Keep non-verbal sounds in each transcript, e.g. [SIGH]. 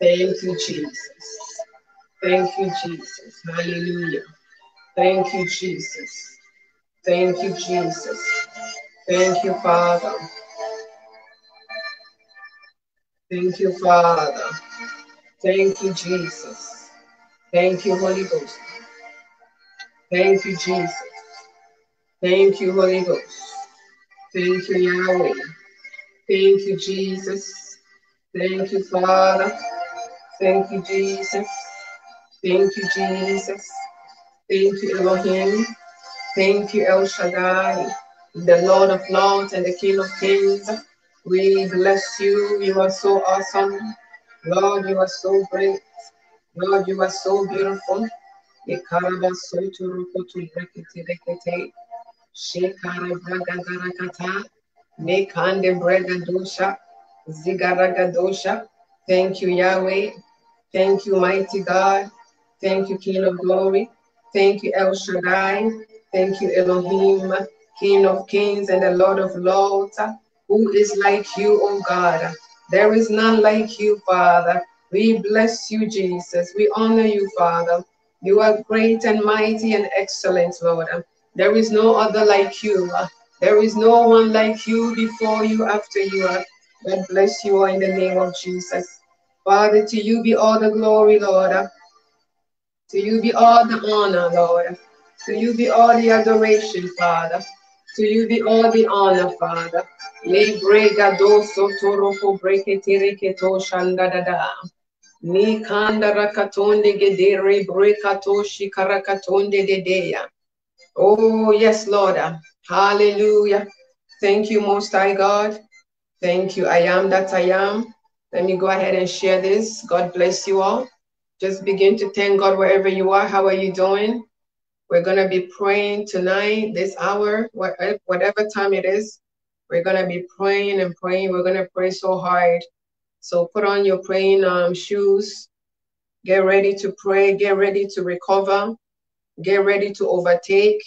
Thank you, Jesus. Thank you, Jesus. Hallelujah. Thank you, Jesus. Thank you, Jesus. Thank you, Father. Thank you, Father. Thank you, Jesus. Thank you, Holy Ghost. Thank you, Jesus. Thank you, Holy Ghost. Thank you, Yahweh. Thank you, Jesus. Thank you, Father. Thank you, Jesus. Thank you, Jesus. Thank you, Elohim. Thank you, El Shaddai, the Lord of Lords and the King of Kings. We bless you. You are so awesome. Lord, you are so great. Lord, you are so beautiful. Ikaraba soturukutu brekete rekete. Shekara bragazarakata. Mekande bregadosha. Zigaragadosha. Thank you, Yahweh. Thank you, mighty God. Thank you, King of glory. Thank you, El Shaddai. Thank you, Elohim, King of kings and the Lord of lords. Who is like you, O God? There is none like you, Father. We bless you, Jesus. We honor you, Father. You are great and mighty and excellent, Lord. There is no other like you. There is no one like you before you, after you. God bless you in the name of Jesus. Father, to you be all the glory, Lord. To you be all the honor, Lord. To you be all the adoration, Father. To you be all the honor, Father. Le brega doso toroko breke tereke to shanda da da. Ni kanda rakatonde gedere brekato shikarakatonde de dea. Oh, yes, Lord. Hallelujah. Thank you, Most High God. Thank you. I am that I am. Let me go ahead and share this. God bless you all. Just begin to thank God wherever you are. How are you doing? We're going to be praying tonight, this hour, whatever time it is. We're going to be praying and praying. We're going to pray so hard. So put on your praying um, shoes. Get ready to pray. Get ready to recover. Get ready to overtake.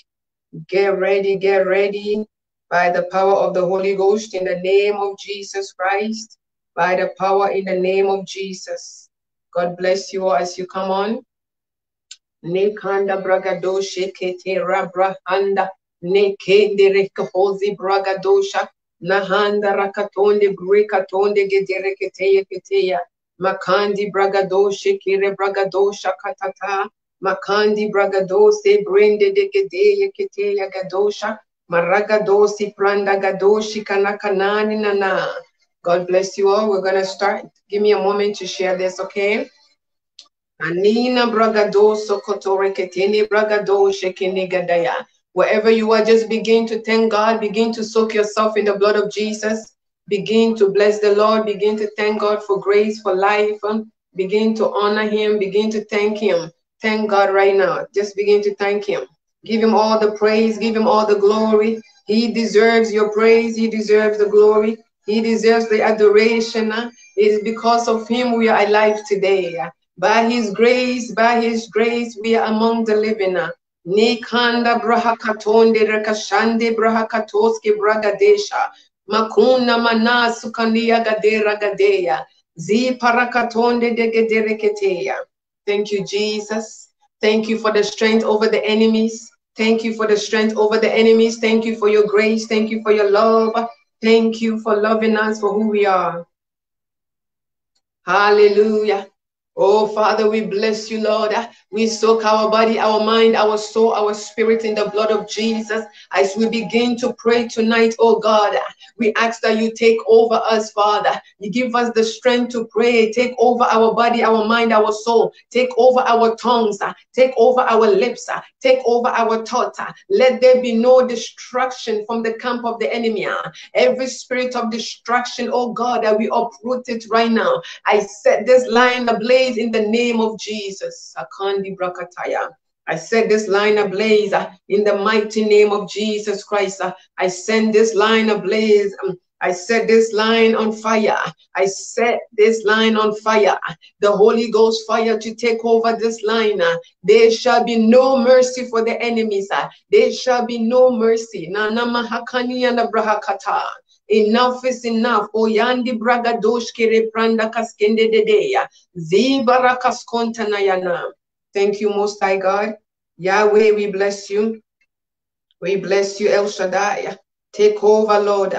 Get ready. Get ready by the power of the Holy Ghost in the name of Jesus Christ. By the power in the name of Jesus. God bless you all as you come on. Nekanda bragadoshe kete rabrahanda. Nekende rekapozi bragadosha. Nahanda rakatonde brekatonde gedereketeya keteya makandi bragadoshe kire bragadosha katata. Makandi bragadose brende de gedeya keteya gadosha. Maragadosi pranda gadoshi kanakanani nana God bless you all. We're going to start. Give me a moment to share this, okay? Anina bragado sokotore ketini bragado shekini gadaya. Wherever you are, just begin to thank God. Begin to soak yourself in the blood of Jesus. Begin to bless the Lord. Begin to thank God for grace, for life. Begin to honor Him. Begin to thank Him. Thank God right now. Just begin to thank Him. Give Him all the praise. Give Him all the glory. He deserves your praise. He deserves the glory. He deserves the adoration. It is because of Him we are alive today. By his grace, by his grace, we are among the living. Nikanda brahakatonde rekashande brahakatoski bragadesha. Makuna mana sukania gadera gadeya. Zi parakatonde de gedereketeya. Thank you, Jesus. Thank you for the strength over the enemies. Thank you for the strength over the enemies. Thank you for your grace. Thank you for your love. Thank you for loving us for who we are. Hallelujah. Oh, Father, we bless you, Lord. We soak our body, our mind, our soul, our spirit in the blood of Jesus. As we begin to pray tonight, oh God, we ask that you take over us, Father. You give us the strength to pray. Take over our body, our mind, our soul. Take over our tongues. Take over our lips. Take over our thoughts. Let there be no destruction from the camp of the enemy. Every spirit of destruction, oh God, that we uproot it right now. I set this line ablaze in the name of Jesus. Akandi Brakataya. I set this line ablaze uh, in the mighty name of Jesus Christ. Uh, I send this line ablaze. Um, I set this line on fire. I set this line on fire. The Holy Ghost fire to take over this line. Uh, there shall be no mercy for the enemies. There shall be no mercy. Nana mahakani and. Enough is enough. Oyandi bragadoshke repranda kaskende dedeya. Zibara kaskonta nayana. Thank you, Most High God. Yahweh, we bless you. We bless you, El Shaddai. Take over, Lord.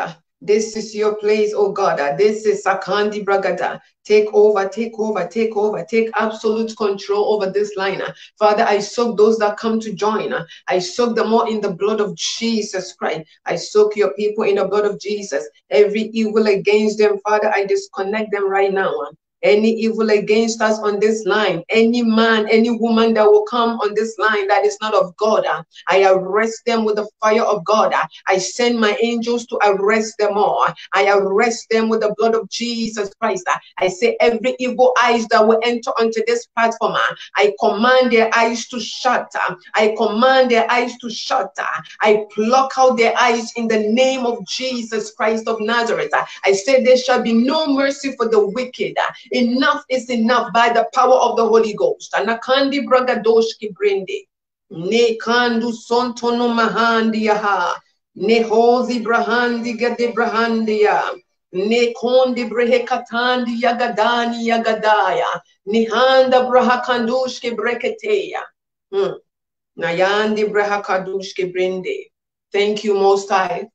This is your place, oh God. Uh, this is Sakandi Bragada. Take over, take over, take over, take absolute control over this line. Uh, Father, I soak those that come to join. Uh, I soak them all in the blood of Jesus Christ. I soak your people in the blood of Jesus. Every evil against them, Father, I disconnect them right now any evil against us on this line, any man, any woman that will come on this line that is not of God, uh, I arrest them with the fire of God. Uh, I send my angels to arrest them all. I arrest them with the blood of Jesus Christ. Uh, I say every evil eyes that will enter onto this platform, I command their eyes to shut. I command their eyes to shut. I pluck out their eyes in the name of Jesus Christ of Nazareth. I say there shall be no mercy for the wicked. Enough is enough by the power of the Holy Ghost. Anakandi bragadoshki brinde. Ne kandu sontono mahandi yaha. Ne hozi brahandi gade brahandia. Ne kondi brehekatandi yagadani yagadaya. Nihanda brahakandushke breketeya. Hmm. Nayandi brahakadushke brinde. Thank you, Most High.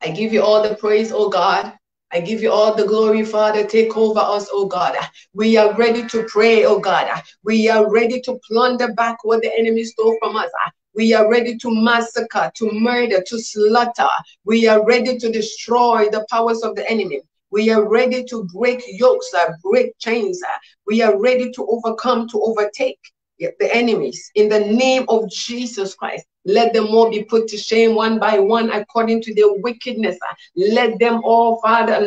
I give you all the praise, oh God. I give you all the glory, Father. Take over us, oh God. We are ready to pray, oh God. We are ready to plunder back what the enemy stole from us. We are ready to massacre, to murder, to slaughter. We are ready to destroy the powers of the enemy. We are ready to break yokes, uh, break chains. Uh, we are ready to overcome, to overtake the enemies in the name of Jesus Christ. Let them all be put to shame one by one according to their wickedness. Let them all, Father,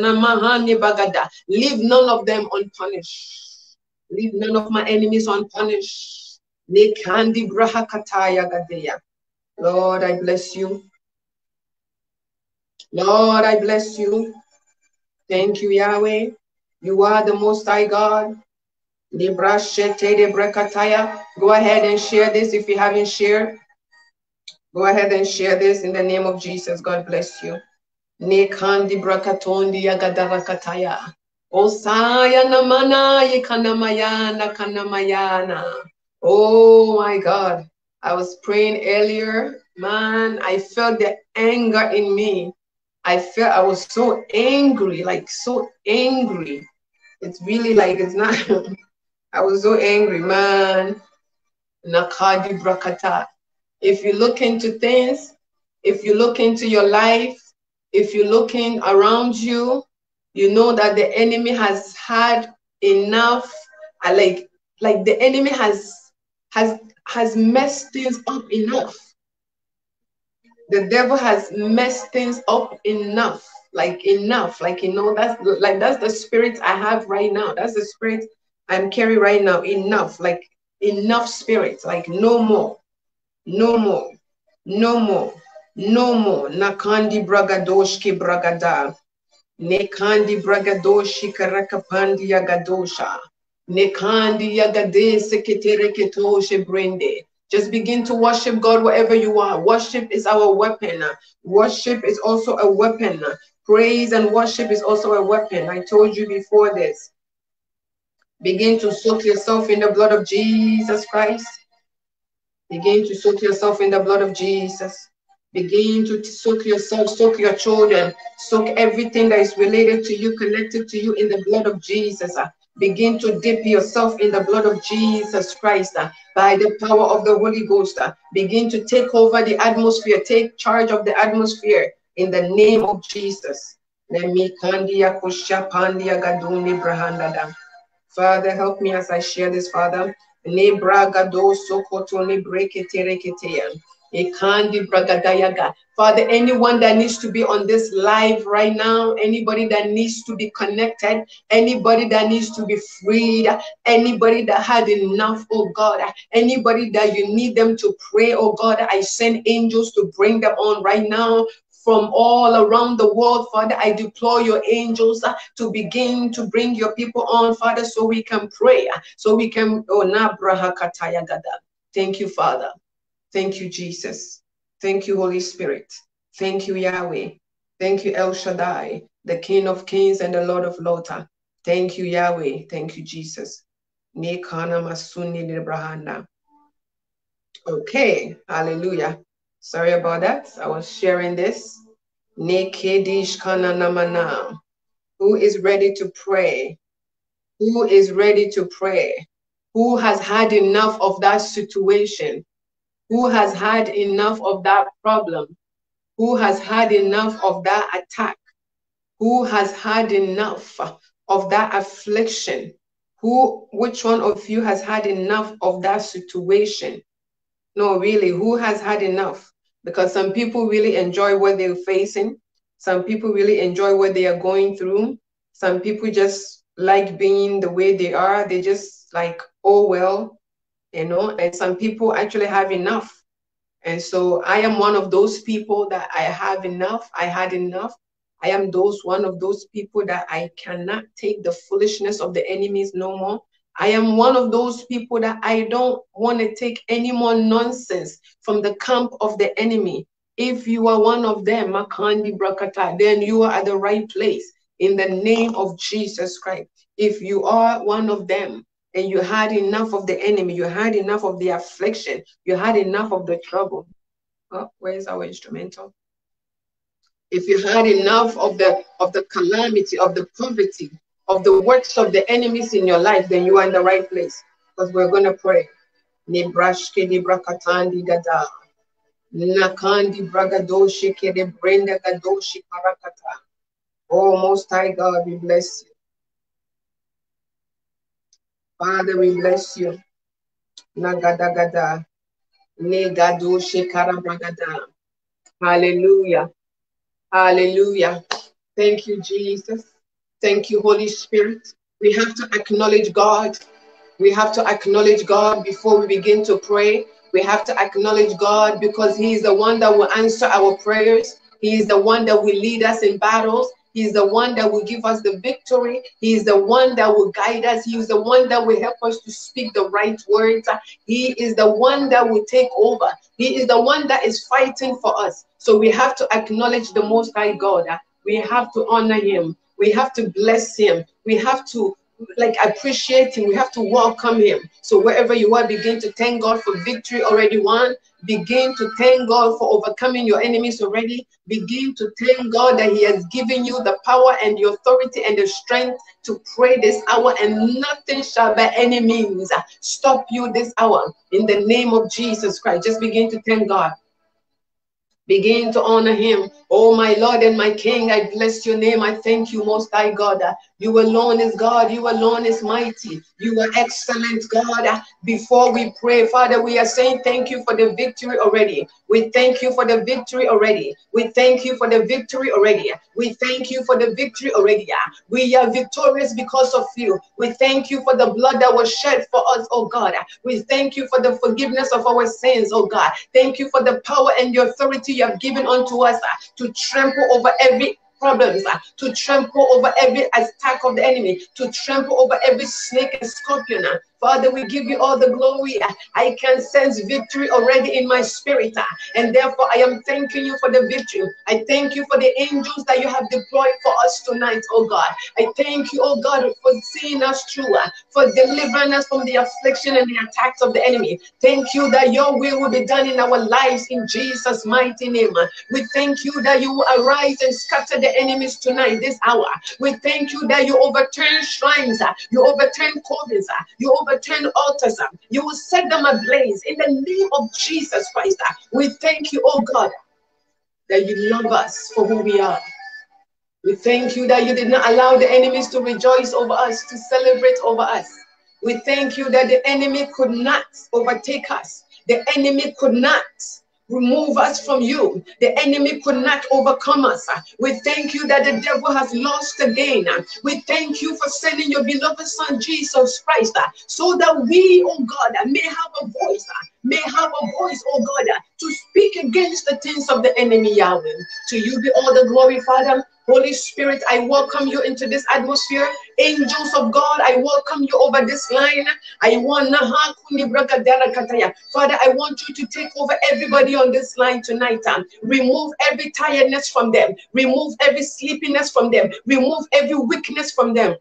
leave none of them unpunished. Leave none of my enemies unpunished. Lord, I bless you. Lord, I bless you. Thank you, Yahweh. You are the Most High God. Go ahead and share this if you haven't shared. Go ahead and share this in the name of Jesus. God bless you. Nekandi brakatondi yagadarakataya. Osaya namana yikanamayana kanamayana. Oh my God. I was praying earlier. Man, I felt the anger in me. I felt I was so angry, like so angry. It's really like it's not [LAUGHS] I was so angry, man. Nakadi brakata. If you look into things, if you look into your life, if you're looking around you, you know that the enemy has had enough. Uh, like, like the enemy has has has messed things up enough. The devil has messed things up enough, like enough, like you know that's like that's the spirit I have right now. That's the spirit I'm carrying right now. Enough, like enough spirit, like no more, no more, no more, no more. Nakandi bragadoshki bragada. Nekandi bragadoshi karakapandi yagadosha. Nekandi yagade seketereketoshe brende. Just begin to worship God wherever you are. Worship is our weapon. Worship is also a weapon. Praise and worship is also a weapon. I told you before this. Begin to soak yourself in the blood of Jesus Christ. Begin to soak yourself in the blood of Jesus. Begin to soak yourself, soak your children, soak everything that is related to you, connected to you in the blood of Jesus. Begin to dip yourself in the blood of Jesus Christ uh, by the power of the Holy Ghost. Uh, begin to take over the atmosphere, take charge of the atmosphere in the name of Jesus. Father, help me as I share this, Father. Father, anyone that needs to be on this live right now, anybody that needs to be connected, anybody that needs to be freed, anybody that had enough, oh God, anybody that you need them to pray, oh God, I send angels to bring them on right now from all around the world, Father. I deploy your angels uh, to begin to bring your people on, Father, so we can pray, uh, so we can. Oh. Thank you, Father. Thank you, Jesus. Thank you, Holy Spirit. Thank you, Yahweh. Thank you, El Shaddai, the King of Kings and the Lord of Lords. Thank you, Yahweh. Thank you, Jesus. Okay, hallelujah. Sorry about that. I was sharing this. Who is ready to pray? Who is ready to pray? Who has had enough of that situation? Who has had enough of that problem? Who has had enough of that attack? Who has had enough of that affliction? Who, which one of you has had enough of that situation? No, really, who has had enough? Because some people really enjoy what they're facing. Some people really enjoy what they are going through. Some people just like being the way they are. They just like, oh, well, you know, and some people actually have enough. And so I am one of those people that I have enough. I had enough. I am those one of those people that I cannot take the foolishness of the enemies no more. I am one of those people that I don't want to take any more nonsense from the camp of the enemy. If you are one of them, Makandi Brakata, then you are at the right place in the name of Jesus Christ. If you are one of them and you had enough of the enemy, you had enough of the affliction, you had enough of the trouble. Oh, where's our instrumental? If you had enough of the of the calamity, of the poverty, of the works of the enemies in your life, then you are in the right place. Because we're gonna pray. Nebrashke Nebrakatandi Gada. Nakandi Bragadoshi Kede Brenda Gadoshi Parakata. Oh, Most High God, we bless you. Father, we bless you. Nagadagada. Negado Shekarabragada. Hallelujah. Hallelujah. Thank you, Jesus. Thank you, Holy Spirit. We have to acknowledge God. We have to acknowledge God before we begin to pray. We have to acknowledge God because He is the one that will answer our prayers. He is the one that will lead us in battles. He is the one that will give us the victory. He is the one that will guide us. He is the one that will help us to speak the right words. He is the one that will take over. He is the one that is fighting for us. So we have to acknowledge the Most High God. We have to honor Him. We have to bless Him. We have to like appreciate him. We have to welcome him. So wherever you are, begin to thank God for victory already won. Begin to thank God for overcoming your enemies already. Begin to thank God that He has given you the power and the authority and the strength to pray this hour, and nothing shall by any means stop you this hour. In the name of Jesus Christ, just begin to thank God. Begin to honor him. Oh, my Lord and my King, I bless your name. I thank you, Most High God. You alone is God. You alone is mighty. You are excellent, God. Before we pray, Father, we are saying thank you for the victory already. We thank you for the victory already. We thank you for the victory already. We thank you for the victory already. We are victorious because of you. We thank you for the blood that was shed for us, oh God. We thank you for the forgiveness of our sins, oh God. Thank you for the power and the authority you have given unto us to trample over every problems, to trample over every attack of the enemy, to trample over every snake and scorpion. Father, we give you all the glory. I can sense victory already in my spirit. And therefore, I am thanking you for the victory. I thank you for the angels that you have deployed for us tonight, oh God. I thank you, oh God, for seeing us through, for delivering us from the affliction and the attacks of the enemy. Thank you that your will will be done in our lives in Jesus' mighty name. We thank you that you will arise and scatter the enemies tonight, this hour. We thank you that you overturn shrines, you overturn covens, you overturn overturn altars. You will set them ablaze in the name of Jesus Christ. We thank you, oh God, that you love us for who we are. We thank you that you did not allow the enemies to rejoice over us, to celebrate over us. We thank you that the enemy could not overtake us. The enemy could not remove us from you. The enemy could not overcome us. We thank you that the devil has lost again. We thank you for sending your beloved son Jesus Christ so that we, oh God, may have a voice, may have a voice, oh God, to speak against the things of the enemy, Yahweh. To you be all the glory, Father. Holy Spirit, I welcome you into this atmosphere. Angels of God, I welcome you over this line. I want Father, I want you to take over everybody on this line tonight. Um, remove every tiredness from them. Remove every sleepiness from them. Remove every weakness from them.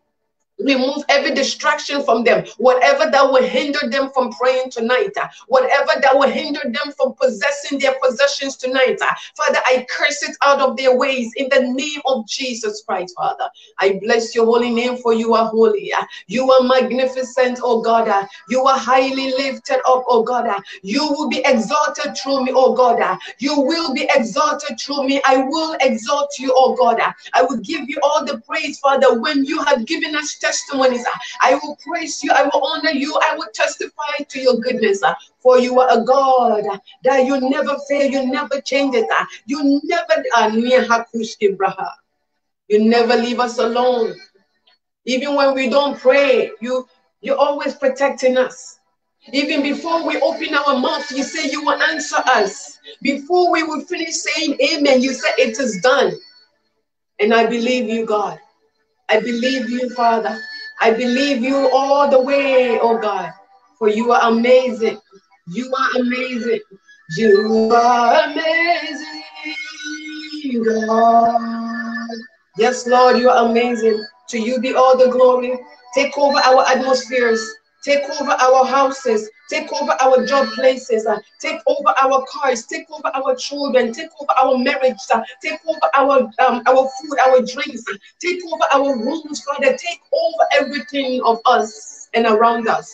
Remove every distraction from them, whatever that will hinder them from praying tonight, uh, whatever that will hinder them from possessing their possessions tonight. Uh, Father, I curse it out of their ways in the name of Jesus Christ, Father. I bless your holy name for you are holy. Uh, you are magnificent, oh God. You are highly lifted up, oh God. You will be exalted through me, oh God. You will be exalted through me. I will exalt you, oh God. I will give you all the praise, Father, when you have given us testimonies. I will praise you. I will honor you. I will testify to your goodness. For you are a God that you never fail. You never change it. You never uh, You never leave us alone. Even when we don't pray, you you're always protecting us. Even before we open our mouth, you say you will answer us. Before we will finish saying amen, you say it is done. And I believe you, God. I believe you, Father. I believe you all the way, oh God, for you are amazing. You are amazing. You are amazing, God. Yes, Lord, you are amazing. To you be all the glory. Take over our atmospheres. Take over our houses. Take over our job places. Uh, take over our cars. Take over our children. Take over our marriage. Uh, take over our um, our food, our drinks. Uh, take over our rooms, Father. Take over everything of us and around us.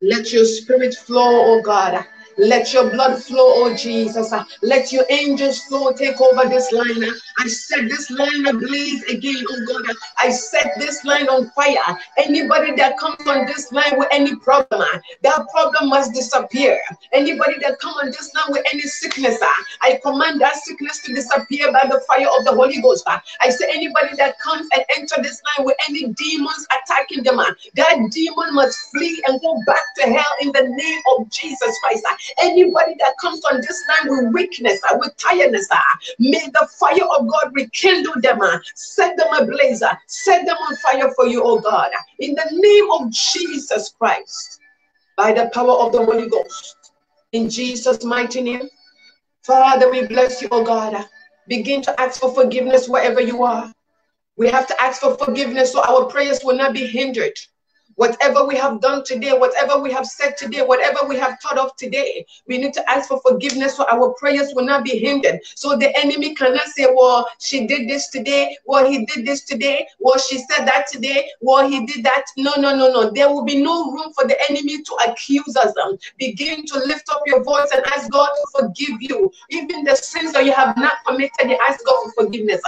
Let your spirit flow, oh God. Let your blood flow, oh Jesus. Let your angels flow, take over this line. I set this line ablaze again, oh God. I set this line on fire. Anybody that comes on this line with any problem, that problem must disappear. Anybody that comes on this line with any sickness, I command that sickness to disappear by the fire of the Holy Ghost. I say anybody that comes and enter this line with any demons attacking them, that demon must flee and go back to hell in the name of Jesus Christ. Anybody that comes on this line with weakness, uh, with tiredness, uh, may the fire of God rekindle them, uh, set them ablaze, set them on fire for you, oh God. In the name of Jesus Christ, by the power of the Holy Ghost, in Jesus' mighty name. Father, we bless you, oh God. Begin to ask for forgiveness wherever you are. We have to ask for forgiveness so our prayers will not be hindered. Whatever we have done today, whatever we have said today, whatever we have thought of today, we need to ask for forgiveness so our prayers will not be hindered. So the enemy cannot say, Well, she did this today, well, he did this today, well, she said that today, well, he did that. No, no, no, no. There will be no room for the enemy to accuse us. Um, begin to lift up your voice and ask God to forgive you. Even the sins that you have not committed, you ask God for forgiveness.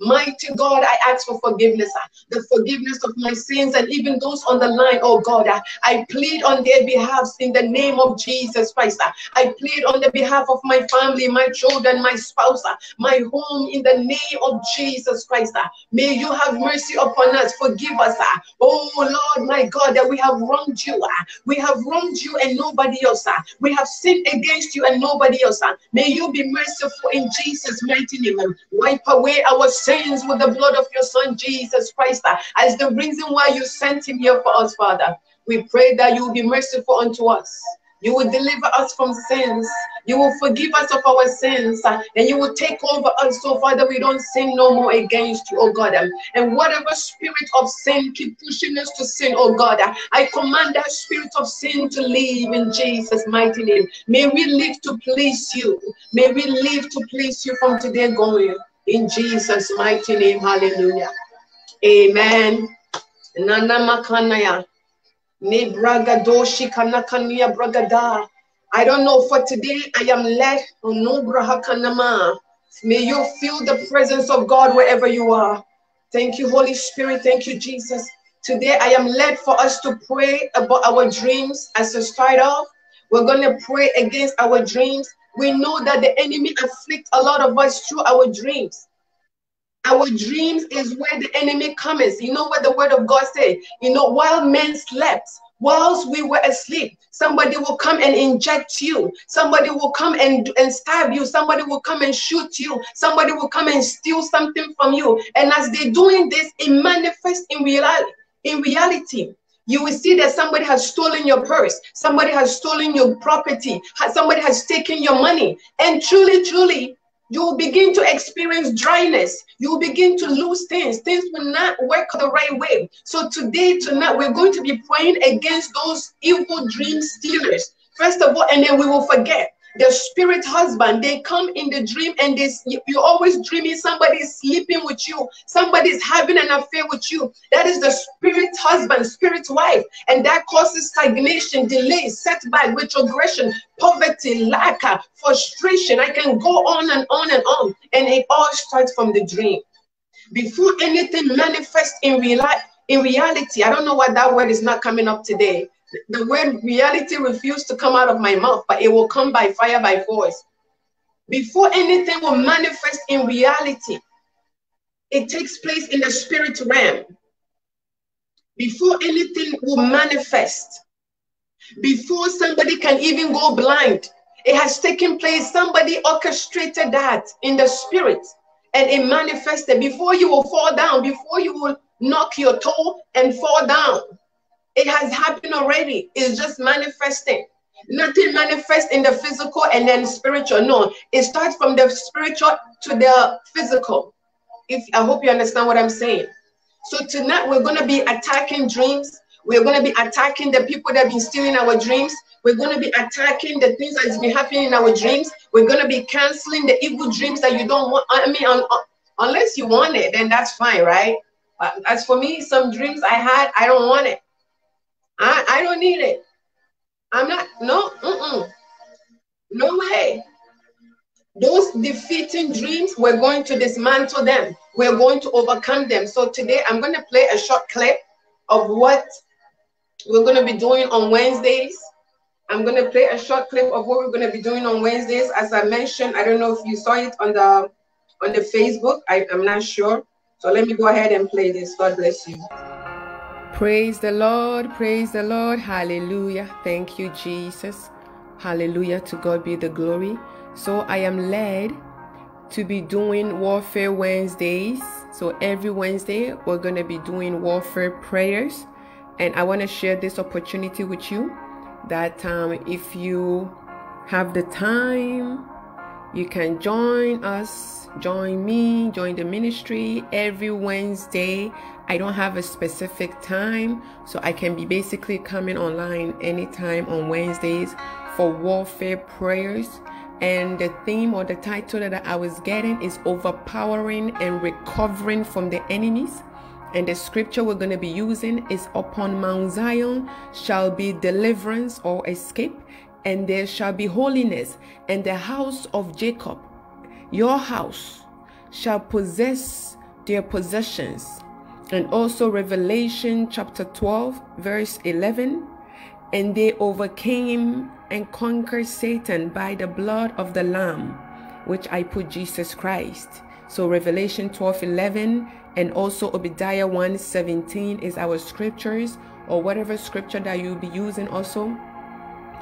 Mighty God, I ask for forgiveness, uh, the forgiveness of my sins, and even those on the line, oh God. Uh, I plead on their behalf in the name of Jesus Christ. Uh, I plead on the behalf of my family, my children, my spouse, my home in the name of Jesus Christ. May you have mercy upon us. Forgive us. Oh Lord, my God, that we have wronged you. We have wronged you and nobody else. We have sinned against you and nobody else. May you be merciful in Jesus' mighty name. Wipe away our sins with the blood of your son Jesus Christ as the reason why you sent him here for us, Father. We pray that you will be merciful unto us. You will deliver us from sins. You will forgive us of our sins. And you will take over us so, Father, we don't sin no more against you, oh God. And whatever spirit of sin keep pushing us to sin, oh God, I command that spirit of sin to leave in Jesus' mighty name. May we live to please you. May we live to please you from today going. In Jesus' mighty name, hallelujah. Amen. Nana makanaya. Ne bragadoshi kanakania bragada. I don't know for today I am led on. May you feel the presence of God wherever you are. Thank you, Holy Spirit. Thank you, Jesus. Today I am led for us to pray about our dreams as a start off. We're going to pray against our dreams we know that the enemy afflicts a lot of us through our dreams. Our dreams is where the enemy comes. You know what the word of God says? You know, while men slept, whilst we were asleep. Somebody will come and inject you. Somebody will come and, and stab you. Somebody will come and shoot you. Somebody will come and steal something from you. And as they're doing this, it manifests in reality. In reality, you will see that somebody has stolen your purse, somebody has stolen your property, somebody has taken your money. And truly, truly, you will begin to experience dryness. You will begin to lose things. Things will not work the right way. So today, tonight, we're going to be praying against those evil dream stealers. First of all, and then we will forget the spirit husband they come in the dream and they you're always dreaming somebody's sleeping with you somebody's having an affair with you. That is the spirit husband spirit wife. And that causes stagnation delay setback retrogression poverty lack uh, frustration. I can go on and on and on. And it all starts from the dream. Before anything manifests in real life in reality i don't know why that word is not coming up today the word reality refused to come out of my mouth, but it will come by fire, by force. Before anything will manifest in reality, it takes place in the spirit realm. Before anything will manifest, before somebody can even go blind, it has taken place. Somebody orchestrated that in the spirit and it manifested before you will fall down, before you will knock your toe and fall down. It has happened already. It's just manifesting. Nothing manifests in the physical and then spiritual. No, it starts from the spiritual to the physical. If I hope you understand what I'm saying. So tonight we're going to be attacking dreams. We're going to be attacking the people that have been stealing our dreams. We're going to be attacking the things that's been happening in our dreams. We're going to be canceling the evil dreams that you don't want. I mean, on, unless you want it, then that's fine, right? But as for me, some dreams I had, I don't want it. I, I don't need it. I'm not, no, mm-mm. no way. Those defeating dreams, we're going to dismantle them. We're going to overcome them. So today I'm going to play a short clip of what we're going to be doing on Wednesdays. I'm going to play a short clip of what we're going to be doing on Wednesdays. As I mentioned, I don't know if you saw it on the on the Facebook. I, I'm not sure. So let me go ahead and play this. God bless you. Praise the Lord, praise the Lord, hallelujah. Thank you, Jesus. Hallelujah. To God be the glory. So I am led to be doing Warfare Wednesdays. So every Wednesday, we're going to be doing warfare prayers. And I want to share this opportunity with you that um, if you have the time, you can join us, join me, join the ministry every Wednesday I don't have a specific time, so I can be basically coming online anytime on Wednesdays for warfare prayers. And the theme or the title that I was getting is overpowering and recovering from the enemies. And the scripture we're going to be using is upon Mount Zion shall be deliverance or escape, and there shall be holiness, and the house of Jacob, your house, shall possess their possessions and also Revelation chapter 12, verse 11. And they overcame and conquered Satan by the blood of the Lamb, which I put Jesus Christ. So Revelation 12, 11, and also Obadiah 1, 17 is our scriptures, or whatever scripture that you'll be using also.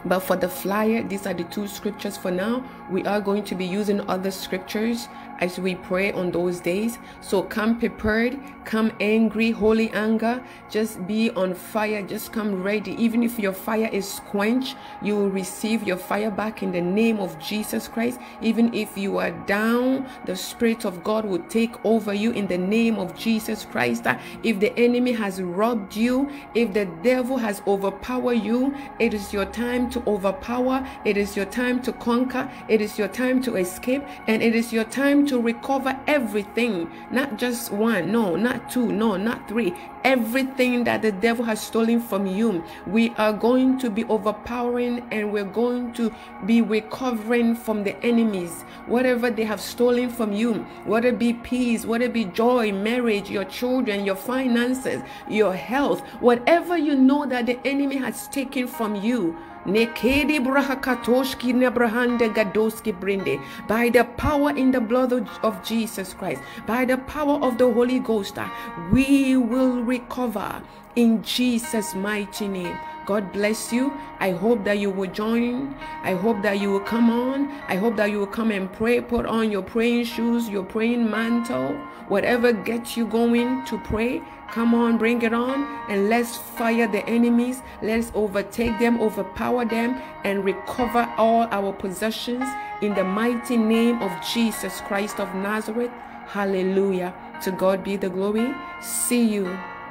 But for the flyer, these are the two scriptures for now. We are going to be using other scriptures as we pray on those days. So come prepared, come angry, holy anger, just be on fire, just come ready. Even if your fire is quenched, you will receive your fire back in the name of Jesus Christ. Even if you are down, the Spirit of God will take over you in the name of Jesus Christ. If the enemy has robbed you, if the devil has overpowered you, it is your time to overpower, it is your time to conquer, it is your time to escape, and it is your time to recover everything, not just one, no, not two, no, not three, everything that the devil has stolen from you. We are going to be overpowering and we're going to be recovering from the enemies, whatever they have stolen from you, whether it be peace, whether it be joy, marriage, your children, your finances, your health, whatever you know that the enemy has taken from you Nekedi brahakatoshki nebrahande gadoski brinde. By the power in the blood of, of Jesus Christ, by the power of the Holy Ghost, uh, we will recover in Jesus' mighty name. God bless you. I hope that you will join. I hope that you will come on. I hope that you will come and pray. Put on your praying shoes, your praying mantle, whatever gets you going to pray. Come on, bring it on, and let's fire the enemies. Let's overtake them, overpower them, and recover all our possessions in the mighty name of Jesus Christ of Nazareth. Hallelujah. To God be the glory. See you.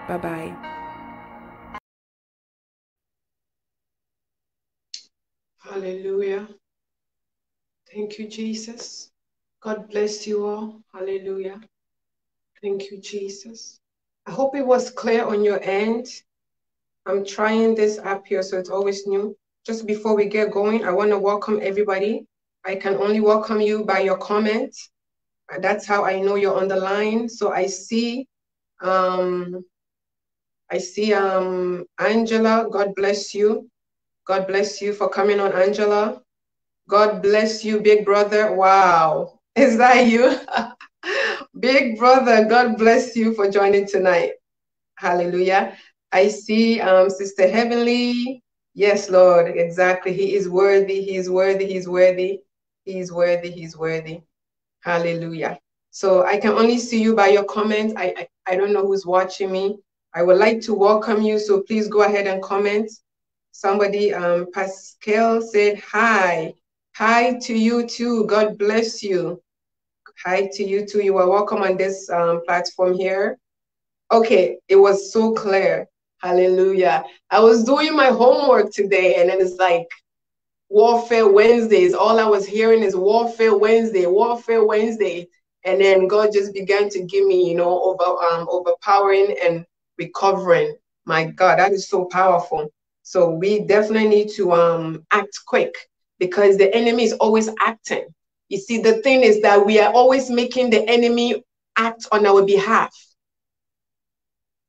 Bye bye. Hallelujah. Thank you, Jesus. God bless you all. Hallelujah. Thank you, Jesus. I hope it was clear on your end. I'm trying this app here, so it's always new. Just before we get going, I want to welcome everybody. I can only welcome you by your comment. That's how I know you're on the line. So I see, um, I see um, Angela. God bless you. God bless you for coming on, Angela. God bless you, big brother. Wow. [LAUGHS] Is that you? [LAUGHS] Big brother, God bless you for joining tonight. Hallelujah. I see um, Sister Heavenly. Yes, Lord, exactly. He is worthy. He is worthy. He is worthy. He is worthy. He is worthy. Hallelujah. So I can only see you by your comments. I, I, I don't know who's watching me. I would like to welcome you. So please go ahead and comment. Somebody, um, Pascal said, hi. Hi to you too. God bless you. Hi to you too. You are welcome on this um, platform here. Okay, it was so clear. Hallelujah. I was doing my homework today, and then it's like Warfare Wednesdays. All I was hearing is Warfare Wednesday, Warfare Wednesday. And then God just began to give me, you know, over um overpowering and recovering. My God, that is so powerful. So we definitely need to um act quick because the enemy is always acting. You see, the thing is that we are always making the enemy act on our behalf.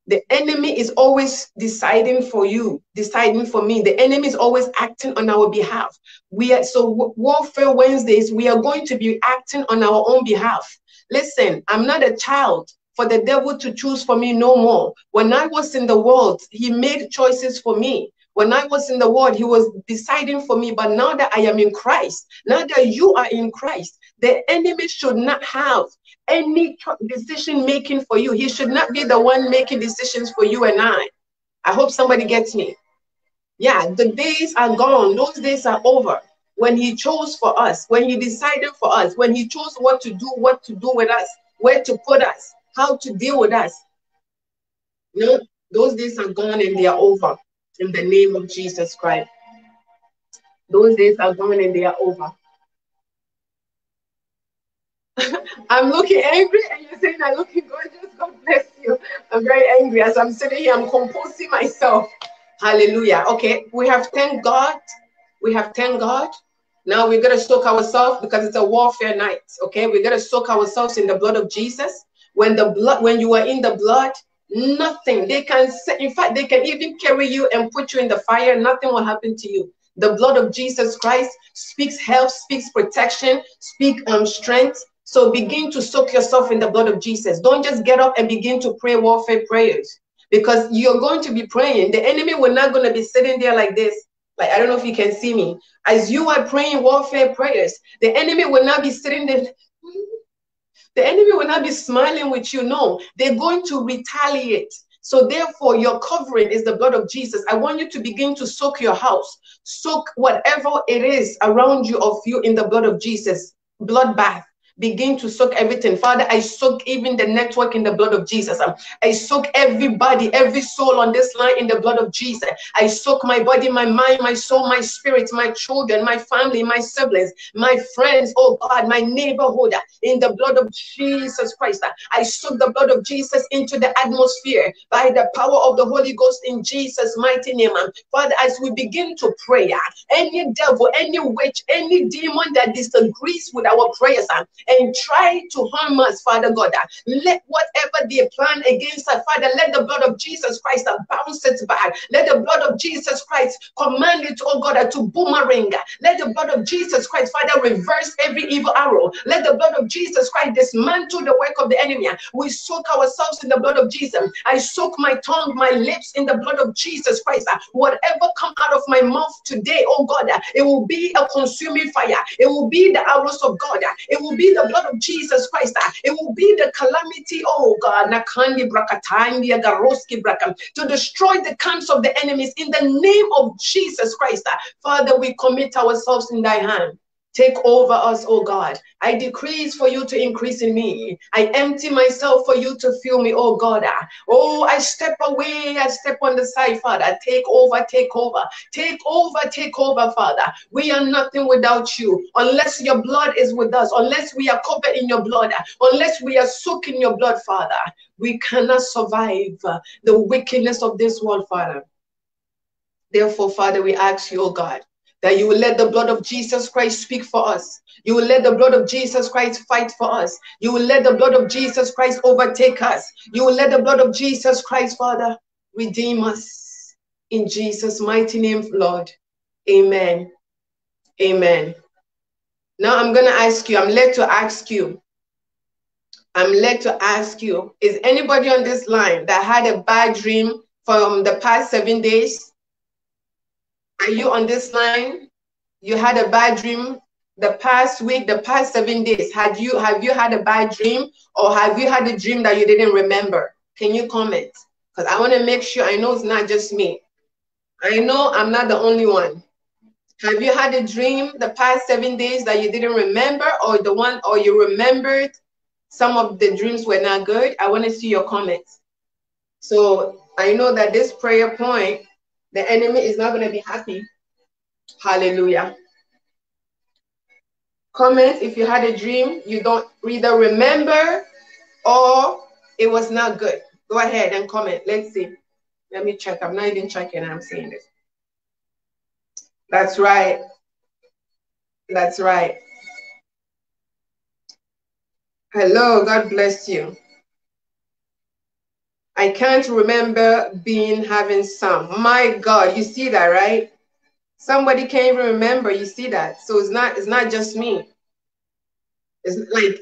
The enemy is always deciding for you, deciding for me. The enemy is always acting on our behalf. We are so warfare Wednesdays, we are going to be acting on our own behalf. Listen, I'm not a child for the devil to choose for me no more. When I was in the world, he made choices for me. When I was in the world, he was deciding for me. But now that I am in Christ, now that you are in Christ, the enemy should not have any decision making for you. He should not be the one making decisions for you and I. I hope somebody gets me. Yeah, the days are gone. Those days are over. When he chose for us, when he decided for us, when he chose what to do, what to do with us, where to put us, how to deal with us. no, those days are gone and they are over in the name of Jesus Christ. Those days are gone and they are over. [LAUGHS] I'm looking angry and you're saying I'm looking gorgeous. God bless you. I'm very angry as I'm sitting here. I'm composing myself. Hallelujah. Okay, we have thank God. We have thank God. Now we're gonna soak ourselves because it's a warfare night. Okay, we're gonna soak ourselves in the blood of Jesus. When the blood, when you are in the blood, Nothing. They can say, in fact, they can even carry you and put you in the fire. Nothing will happen to you. The blood of Jesus Christ speaks health, speaks protection, speak um strength. So begin to soak yourself in the blood of Jesus. Don't just get up and begin to pray warfare prayers because you're going to be praying. The enemy will not going to be sitting there like this. Like, I don't know if you can see me. As you are praying warfare prayers, the enemy will not be sitting there the enemy will not be smiling with you. No, they're going to retaliate. So therefore, your covering is the blood of Jesus. I want you to begin to soak your house, soak whatever it is around you of you in the blood of Jesus. Blood bath begin to soak everything. Father, I soak even the network in the blood of Jesus. Um, I soak everybody, every soul on this line in the blood of Jesus. I soak my body, my mind, my soul, my spirit, my children, my family, my siblings, my friends, oh God, my neighborhood uh, in the blood of Jesus Christ. Uh, I soak the blood of Jesus into the atmosphere by the power of the Holy Ghost in Jesus' mighty name. Um, Father, as we begin to pray, uh, any devil, any witch, any demon that disagrees with our prayers, and try to harm us, Father God. Let whatever they plan against us, Father, let the blood of Jesus Christ bounce it back. Let the blood of Jesus Christ command it, oh God, to boomerang. Let the blood of Jesus Christ, Father, reverse every evil arrow. Let the blood of Jesus Christ dismantle the work of the enemy. We soak ourselves in the blood of Jesus. I soak my tongue, my lips in the blood of Jesus Christ. Whatever come out of my mouth today, oh God, it will be a consuming fire. It will be the arrows of God. It will be the blood of Jesus Christ. Ah, it will be the calamity, oh God, to destroy the camps of the enemies in the name of Jesus Christ. Ah. Father, we commit ourselves in thy hand. Take over us, oh God. I decrease for you to increase in me. I empty myself for you to fill me, oh God. Oh, I step away, I step on the side, Father. Take over, take over, take over, take over, Father. We are nothing without you. Unless your blood is with us, unless we are covered in your blood, unless we are soaked in your blood, Father, we cannot survive the wickedness of this world, Father. Therefore, Father, we ask you, oh God, that you will let the blood of Jesus Christ speak for us. You will let the blood of Jesus Christ fight for us. You will let the blood of Jesus Christ overtake us. You will let the blood of Jesus Christ, Father, redeem us. In Jesus' mighty name, Lord. Amen. Amen. Now I'm going to ask you, I'm led to ask you, I'm led to ask you, is anybody on this line that had a bad dream from the past seven days? Are you on this line? You had a bad dream the past week, the past seven days. Had you have you had a bad dream or have you had a dream that you didn't remember? Can you comment? Because I want to make sure I know it's not just me. I know I'm not the only one. Have you had a dream the past seven days that you didn't remember, or the one, or you remembered some of the dreams were not good? I want to see your comments. So I know that this prayer point the enemy is not going to be happy. Hallelujah. Comment if you had a dream you don't either remember or it was not good. Go ahead and comment. Let's see. Let me check. I'm not even checking. I'm saying this. That's right. That's right. Hello. God bless you. I can't remember being having some. My God, you see that, right? Somebody can't even remember. You see that. So it's not it's not just me. It's like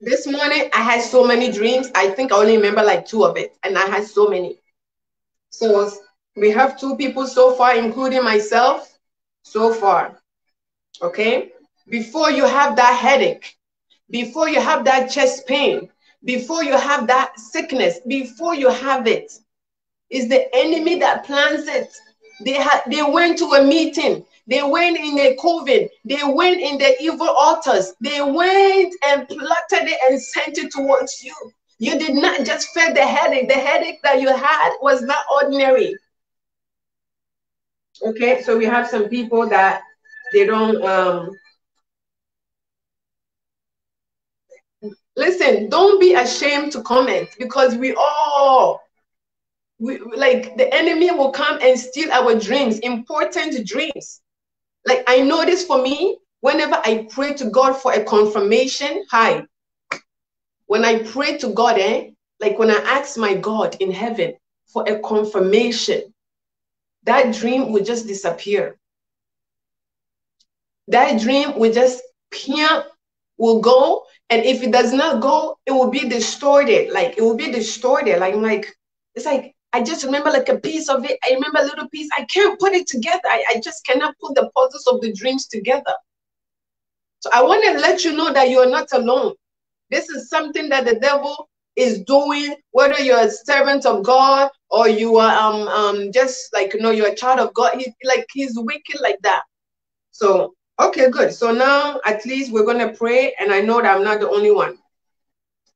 this morning I had so many dreams. I think I only remember like two of it, and I had so many. So we have two people so far, including myself, so far. Okay? Before you have that headache, before you have that chest pain, before you have that sickness, before you have it, is the enemy that plans it. They had they went to a meeting, they went in a coven, they went in the evil altars, they went and plotted it and sent it towards you. You did not just feel the headache. The headache that you had was not ordinary. Okay, so we have some people that they don't um Listen, don't be ashamed to comment because we all we, like the enemy will come and steal our dreams, important dreams. Like I know this for me, whenever I pray to God for a confirmation, hi. When I pray to God, eh, like when I ask my God in heaven for a confirmation, that dream will just disappear. That dream will just will go and if it does not go, it will be distorted. Like it will be distorted. Like I'm like, it's like I just remember like a piece of it. I remember a little piece. I can't put it together. I, I just cannot put the puzzles of the dreams together. So I want to let you know that you are not alone. This is something that the devil is doing, whether you're a servant of God or you are um um just like you know you're a child of God. He like he's wicked like that. So Okay, good. So now at least we're going to pray, and I know that I'm not the only one.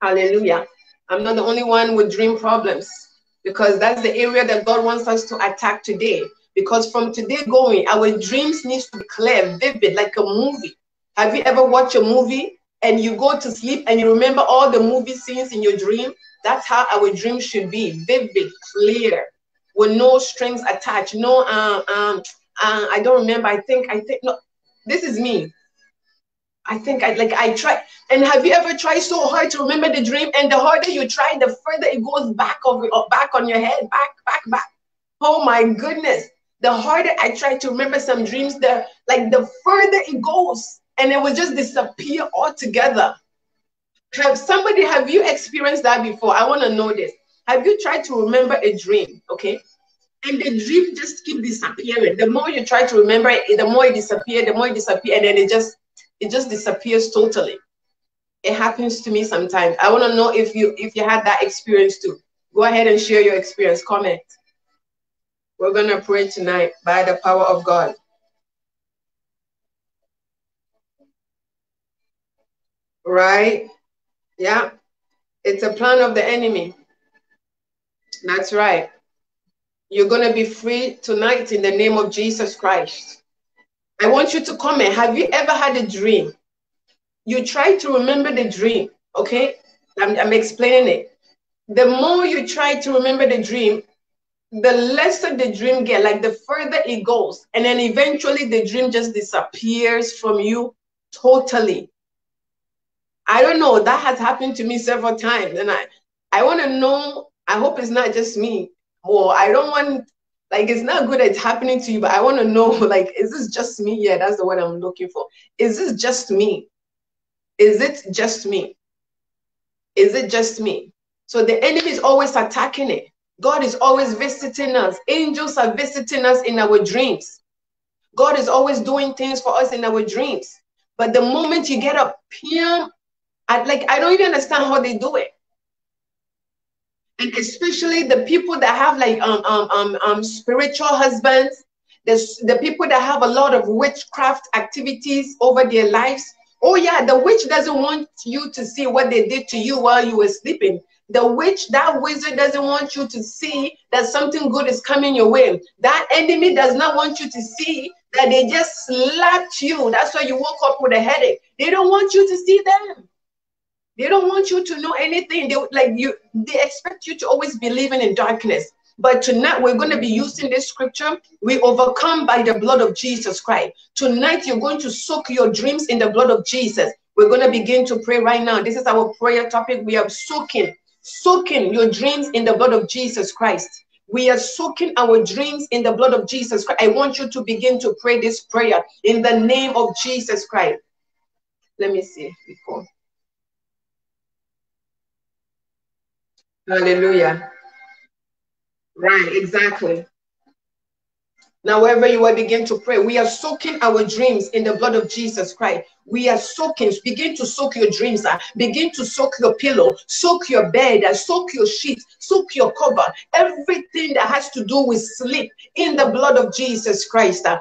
Hallelujah. I'm not the only one with dream problems because that's the area that God wants us to attack today. Because from today going, our dreams need to be clear, vivid, like a movie. Have you ever watched a movie and you go to sleep and you remember all the movie scenes in your dream? That's how our dream should be vivid, clear, with no strings attached. No, um, um, uh, I don't remember. I think, I think, no, this is me. I think I like I try. And have you ever tried so hard to remember the dream? And the harder you try, the further it goes back over uh, back on your head, back, back, back. Oh my goodness. The harder I try to remember some dreams, the like the further it goes, and it will just disappear altogether. Have somebody have you experienced that before? I want to know this. Have you tried to remember a dream? Okay. And the dream just keep disappearing. The more you try to remember it, the more it disappears, the more it disappears, and then it just it just disappears totally. It happens to me sometimes. I want to know if you if you had that experience too. Go ahead and share your experience. Comment. We're gonna pray tonight by the power of God. Right? Yeah. It's a plan of the enemy. That's right. You're going to be free tonight in the name of Jesus Christ. I want you to comment. Have you ever had a dream? You try to remember the dream, okay? I'm, I'm explaining it. The more you try to remember the dream, the lesser the dream get, like the further it goes. And then eventually the dream just disappears from you totally. I don't know. That has happened to me several times. And I, I want to know, I hope it's not just me. Or I don't want like it's not good it's happening to you, but I want to know, [LAUGHS] like, is this just me? Yeah, that's the word I'm looking for. Is this just me? Is it just me? Is it just me? So the enemy is always attacking it. God is always visiting us. Angels are visiting us in our dreams. God is always doing things for us in our dreams. But the moment you get up, PM, I, like I don't even understand how they do it and especially the people that have like um um um, um spiritual husbands the, the people that have a lot of witchcraft activities over their lives. Oh yeah the witch doesn't want you to see what they did to you while you were sleeping. The witch that wizard doesn't want you to see that something good is coming your way. That enemy does not want you to see that they just slapped you. That's why you woke up with a headache. They don't want you to see them they don't want you to know anything. They like you. They expect you to always be living in darkness. But tonight we're going to be using this scripture. We overcome by the blood of Jesus Christ. Tonight you're going to soak your dreams in the blood of Jesus. We're going to begin to pray right now. This is our prayer topic. We are soaking, soaking your dreams in the blood of Jesus Christ. We are soaking our dreams in the blood of Jesus Christ. I want you to begin to pray this prayer in the name of Jesus Christ. Let me see before. Hallelujah. Right, exactly. Now, wherever you are, begin to pray. We are soaking our dreams in the blood of Jesus Christ. We are soaking. Begin to soak your dreams. Uh, begin to soak your pillow, soak your bed, uh, soak your sheets, soak your cover. Everything that has to do with sleep in the blood of Jesus Christ. Uh.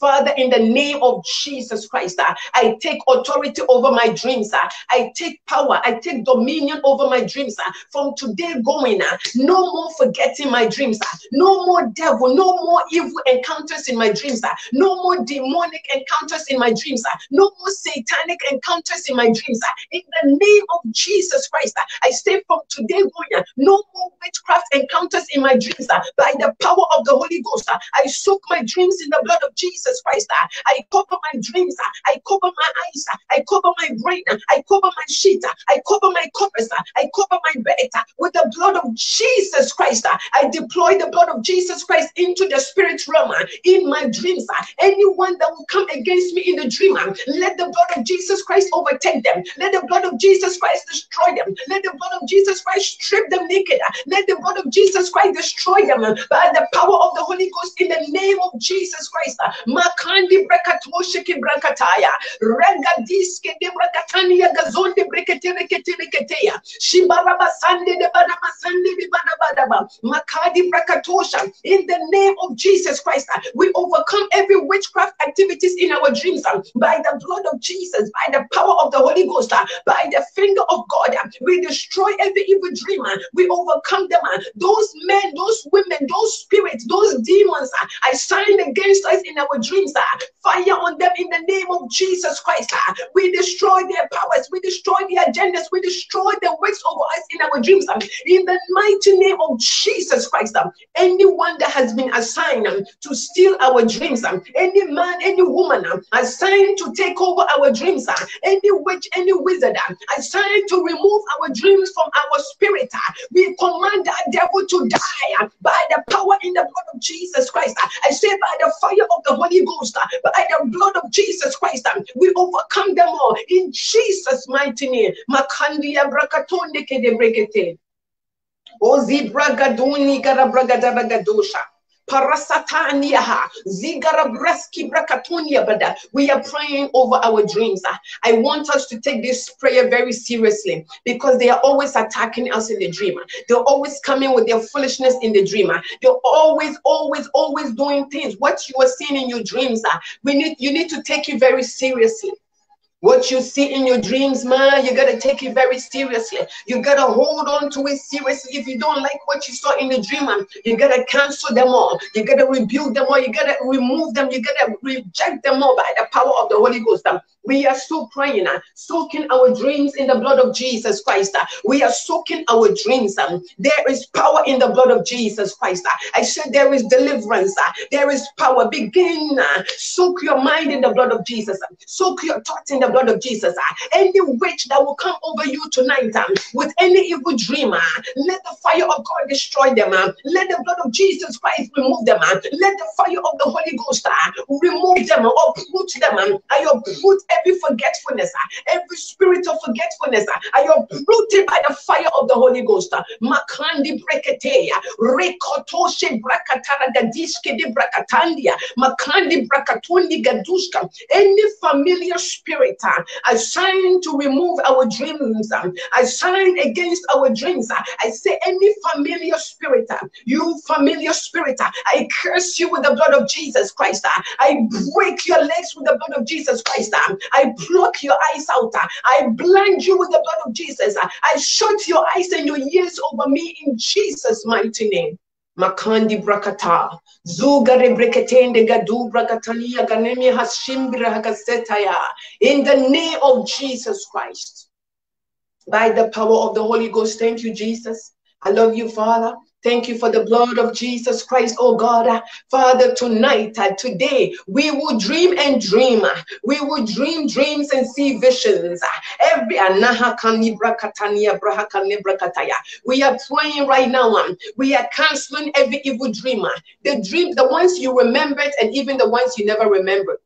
Father, in the name of Jesus Christ, uh, I take authority over my dreams. Uh, I take power. I take dominion over my dreams. Uh, from today going, uh, no more forgetting my dreams. Uh, no more devil, no more evil encounters in my dreams. No more demonic encounters in my dreams. No more satanic encounters in my dreams. In the name of Jesus Christ, I stay from today oh going. No more witchcraft encounters in my dreams. By the power of the Holy Ghost, I soak my dreams in the blood of Jesus Christ. I cover my dreams. I cover my eyes. I cover my brain. I cover my sheet. I cover my covers. I cover my bed with the blood of Jesus Christ. I deploy the blood of Jesus Christ into the spirit realm in my dreams dreams. Anyone that will come against me in the dream, let the blood of Jesus Christ overtake them. Let the blood of Jesus Christ destroy them. Let the blood of Jesus Christ strip them naked. Let the blood of Jesus Christ destroy them by the power of the Holy Ghost in the name of Jesus Christ. Makandi brakatoshiki brakataya. Regadiske de brakatania gazonde breketereketereketeya. Shibaraba sande de badaba sande de badabadaba. Makadi brakatosha. In the name of Jesus Christ, we overcome every witchcraft activities in our dreams uh, by the blood of Jesus, by the power of the Holy Ghost, uh, by the finger of God. Uh, we destroy every evil dream. Uh, we overcome them. Uh, those men, those women, those spirits, those demons I signed against us in our dreams. Fire on them in the name of Jesus Christ. We destroy their powers. We destroy their agendas. We destroy the works over us in our dreams. Uh, in the mighty name of Jesus Christ. Anyone that has been assigned um, to steal our dreams dreams, um, any man, any woman um, assigned to take over our dreams, uh, any witch, any wizard assigned to remove our dreams from our spirit, we command that devil to die by the power in the blood of Jesus Christ. I say by the fire of the Holy Ghost, by the blood of Jesus Christ, we overcome them all in Jesus' mighty name. Makandi abrakatonde kede brekete. Ozi bragaduni garabragadabagadosa. Parasataniaha, Zigarabreski Bada. Uh, we are praying over our dreams. Uh, I want us to take this prayer very seriously because they are always attacking us in the dream. Uh, they're always coming with their foolishness in the dream. They're always, always, always doing things. What you are seeing in your dreams, we need you need to take it very seriously. What you see in your dreams, man, you gotta take it very seriously. You gotta hold on to it seriously. If you don't like what you saw in the dream, man, you gotta cancel them all. You gotta rebuke them all. You gotta remove them. You gotta reject them all by the power of the Holy Ghost. We are still praying, uh, soaking our dreams in the blood of Jesus Christ. Uh, we are soaking our dreams. Um, there is power in the blood of Jesus Christ. Uh, I said there is deliverance. Uh, there is power. Begin, uh, soak your mind in the blood of Jesus. Uh, soak your thoughts in the blood of Jesus. Uh, any witch that will come over you tonight um, with any evil dreamer, let the fire of God destroy them. Uh, let the blood of Jesus Christ remove them. Uh, let the fire of the Holy Ghost remove them, or uproot them. Um, I uproot every forgetfulness, uh, every spirit of forgetfulness, ah, uh, I uprooted by the fire of the Holy Ghost. Ah. uh, Makandi breketeya, rekotoshe brakatara gadiske de brakatandia, makandi brakatundi gaduska. Any familiar spirit assigned to remove our dreams, assigned against our dreams. I say any familiar spirit, you familiar spirit, I curse you with the blood of Jesus Christ. I break your legs with the blood of Jesus Christ. I pluck your eyes out. I blind you with the blood of Jesus. I shut your eyes and your ears over me in Jesus' mighty name. Makandi brakata, zugare breketende gadu brakatania ganemi hashimbira hakasetaya. In the name of Jesus Christ, by the power of the Holy Ghost, thank you, Jesus. I love you, Father. Thank you for the blood of Jesus Christ, oh God. Father, tonight, uh, today, we will dream and dream. We will dream dreams and see visions. Every. We are praying right now. um, We are canceling every evil dreamer. The dream, the ones you remembered, and even the ones you never remembered.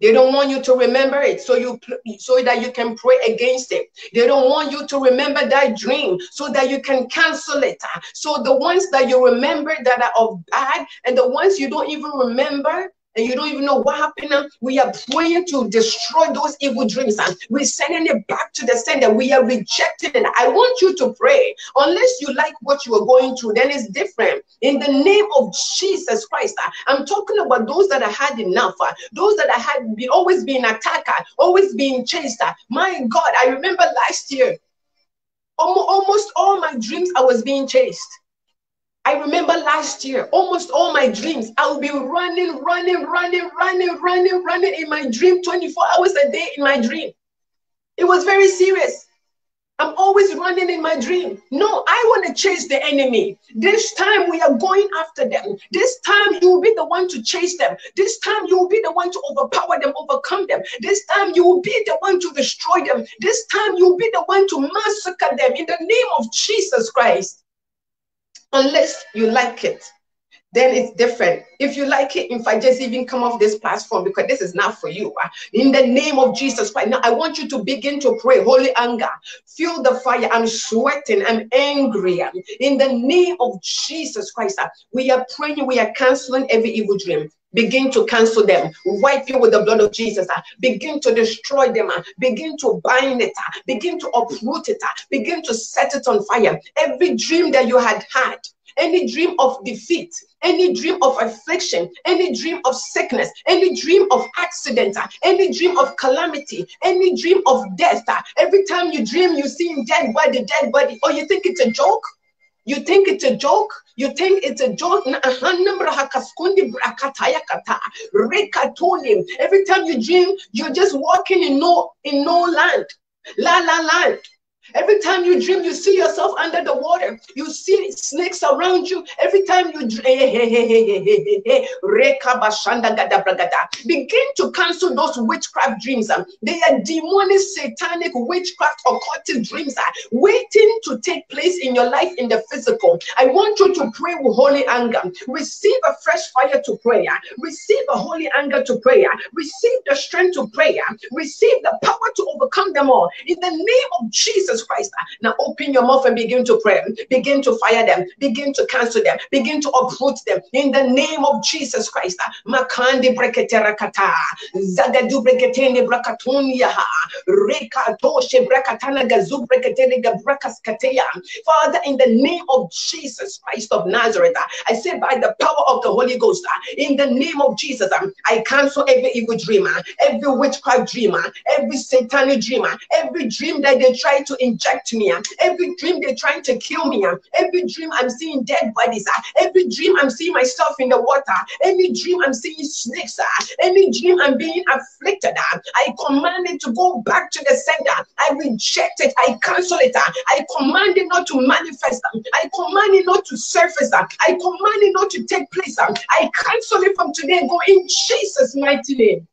They don't want you to remember it so you so that you can pray against it. They don't want you to remember that dream so that you can cancel it. So the ones that you remember that are of bad and the ones you don't even remember and you don't even know what happened. We are praying to destroy those evil dreams and we're sending it back to the sender. We are rejecting it. I want you to pray. Unless you like what you are going through, then it's different. In the name of Jesus Christ, I'm talking about those that have had enough, those that have had been always being attacked, always being chased. My God, I remember last year, almost all my dreams, I was being chased. I remember last year, almost all my dreams, I would be running, running, running, running, running, running in my dream 24 hours a day in my dream. It was very serious. I'm always running in my dream. No, I want to chase the enemy. This time we are going after them. This time you will be the one to chase them. This time you will be the one to overpower them, overcome them. This time you will be the one to destroy them. This time you will be the one to massacre them in the name of Jesus Christ unless you like it then it's different. If you like it, if I just even come off this platform because this is not for you, uh, in the name of Jesus Christ. Now I want you to begin to pray. Holy anger, feel the fire. I'm sweating. I'm angry. In the name of Jesus Christ, uh, we are praying. We are canceling every evil dream. Begin to cancel them. Wipe you with the blood of Jesus. uh, Begin to destroy them. uh, Begin to bind it. uh, Begin to uproot it. Begin to set it on fire. Every dream that you had had, any dream of defeat, any dream of affliction, any dream of sickness, any dream of accident, any dream of calamity, any dream of death. Every time you dream, you see dead body, dead body, or you think it's a joke. You think it's a joke? You think it's a joke? Every time you dream, you're just walking in no in no land. La la land. Every time you dream, you see yourself under the water. You see snakes around you. Every time you dream, eh, eh, eh, begin to cancel those witchcraft dreams. um, They are demonic, satanic, witchcraft, occultic dreams are waiting to take place in your life in the physical. I want you to pray with holy anger. Receive a fresh fire to prayer. Uh. Receive a holy anger to prayer. Uh. Receive the strength to prayer. Receive the power to overcome them all. In the name of Jesus Christ. Now open your mouth and begin to pray. Begin to fire them. Begin to cancel them. Begin to uproot them. In the name of Jesus Christ. Makandi breketerakata. Zagadu breketene. Reka toshe brakatana gazu breketene gabrakaskateya. Father, in the name of Jesus Christ of Nazareth, I say by the power of the Holy Ghost, in the name of Jesus, I cancel every evil dreamer, every witchcraft dreamer, every satanic dreamer, every dream that they try to inject me, uh, every dream they're trying to kill me, uh, every dream I'm seeing dead bodies, uh, every dream I'm seeing myself in the water, every dream I'm seeing snakes, any dream I'm being afflicted, I command it to go back to the sender. I reject it. I cancel it. I command it not to manifest. I command it not to surface. I command it not to take place. I cancel it from today. Go in Jesus' mighty name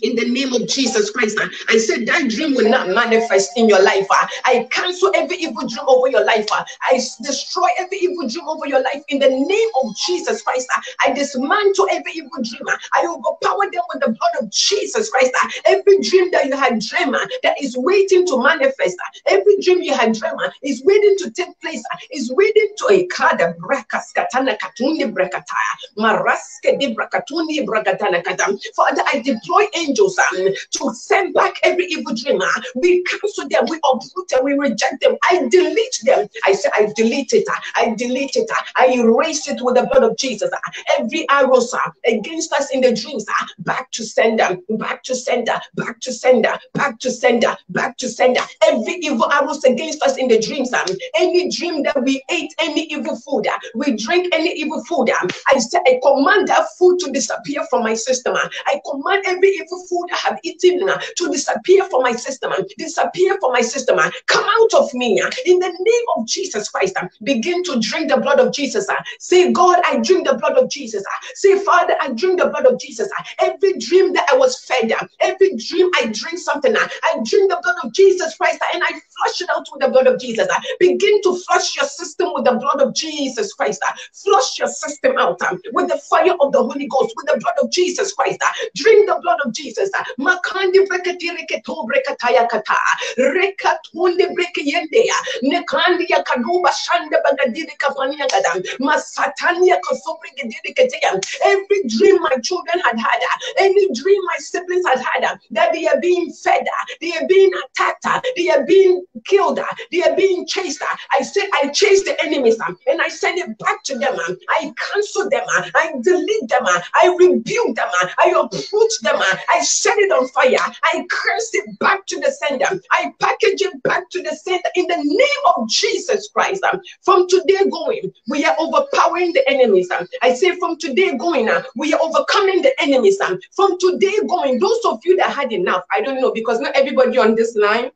in the name of Jesus Christ. uh, I said that dream will not manifest in your life. uh. I cancel every evil dream over your life. uh. I destroy every evil dream over your life in the name of Jesus Christ. I dismantle every evil dream. I overpower them with the blood of Jesus Christ. Every dream that you had dreamed that is waiting to manifest. Every dream you had dreamed is waiting to take place. Is waiting to eh, a kada brakas katana katundi brakataya maraske di brakatundi brakatana katam. Father, I deploy angels um, to send back every evil dreamer. We cancel them, we uproot them, we reject them. I delete them. I say, I delete it. uh, I delete it. uh, I erase it with the blood of Jesus. uh, Every arrow sir, against us in the dreams, back to sender, back to sender, back to sender, back to sender, back to sender. Every evil arrows against us in the dreams, um, any dream that we ate any evil food, uh, we drink any evil food, um, I say, I command that food to disappear from my system. uh, I command every evil food I have eaten to disappear from my system, disappear from my system. Come out of me in the name of Jesus Christ. Begin to drink the blood of Jesus. Say, God, I drink the blood of Jesus. Say, Father, I drink the blood of Jesus. Every dream that I was fed, every dream I drink something, I drink the blood of Jesus Christ and I flush it out with the blood of Jesus. Begin to flush your system with the blood of Jesus Christ. Flush your system out with the fire of the Holy Ghost, with the blood of Jesus Christ. Drink the blood of Jesus. Uh, Makandi breketi reketo brekataya kata. Rekatunde brekeyende ya. Nekandi ya kaduba shanda bagadiri kapania gadam. Masatania kosobri gediri keteya. Every dream my children had had, any dream my siblings had had, that they are being fed, they are being attacked, they are being killed, they are being chased. I said, I chase the enemies and I send it back to them. I cancel them, I delete them, I rebuke them, I uproot them, I set it on fire, I curse it back to the sender, I package it back to the sender in the name of Jesus Christ. uh, From today going, we are overpowering the enemies. uh, I say, from today going, uh, we are overcoming the enemies. uh, From today going, those of you that had enough, I don't know, because not everybody on this line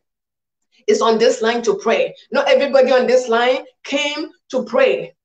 is on this line to pray. Not everybody on this line came to pray.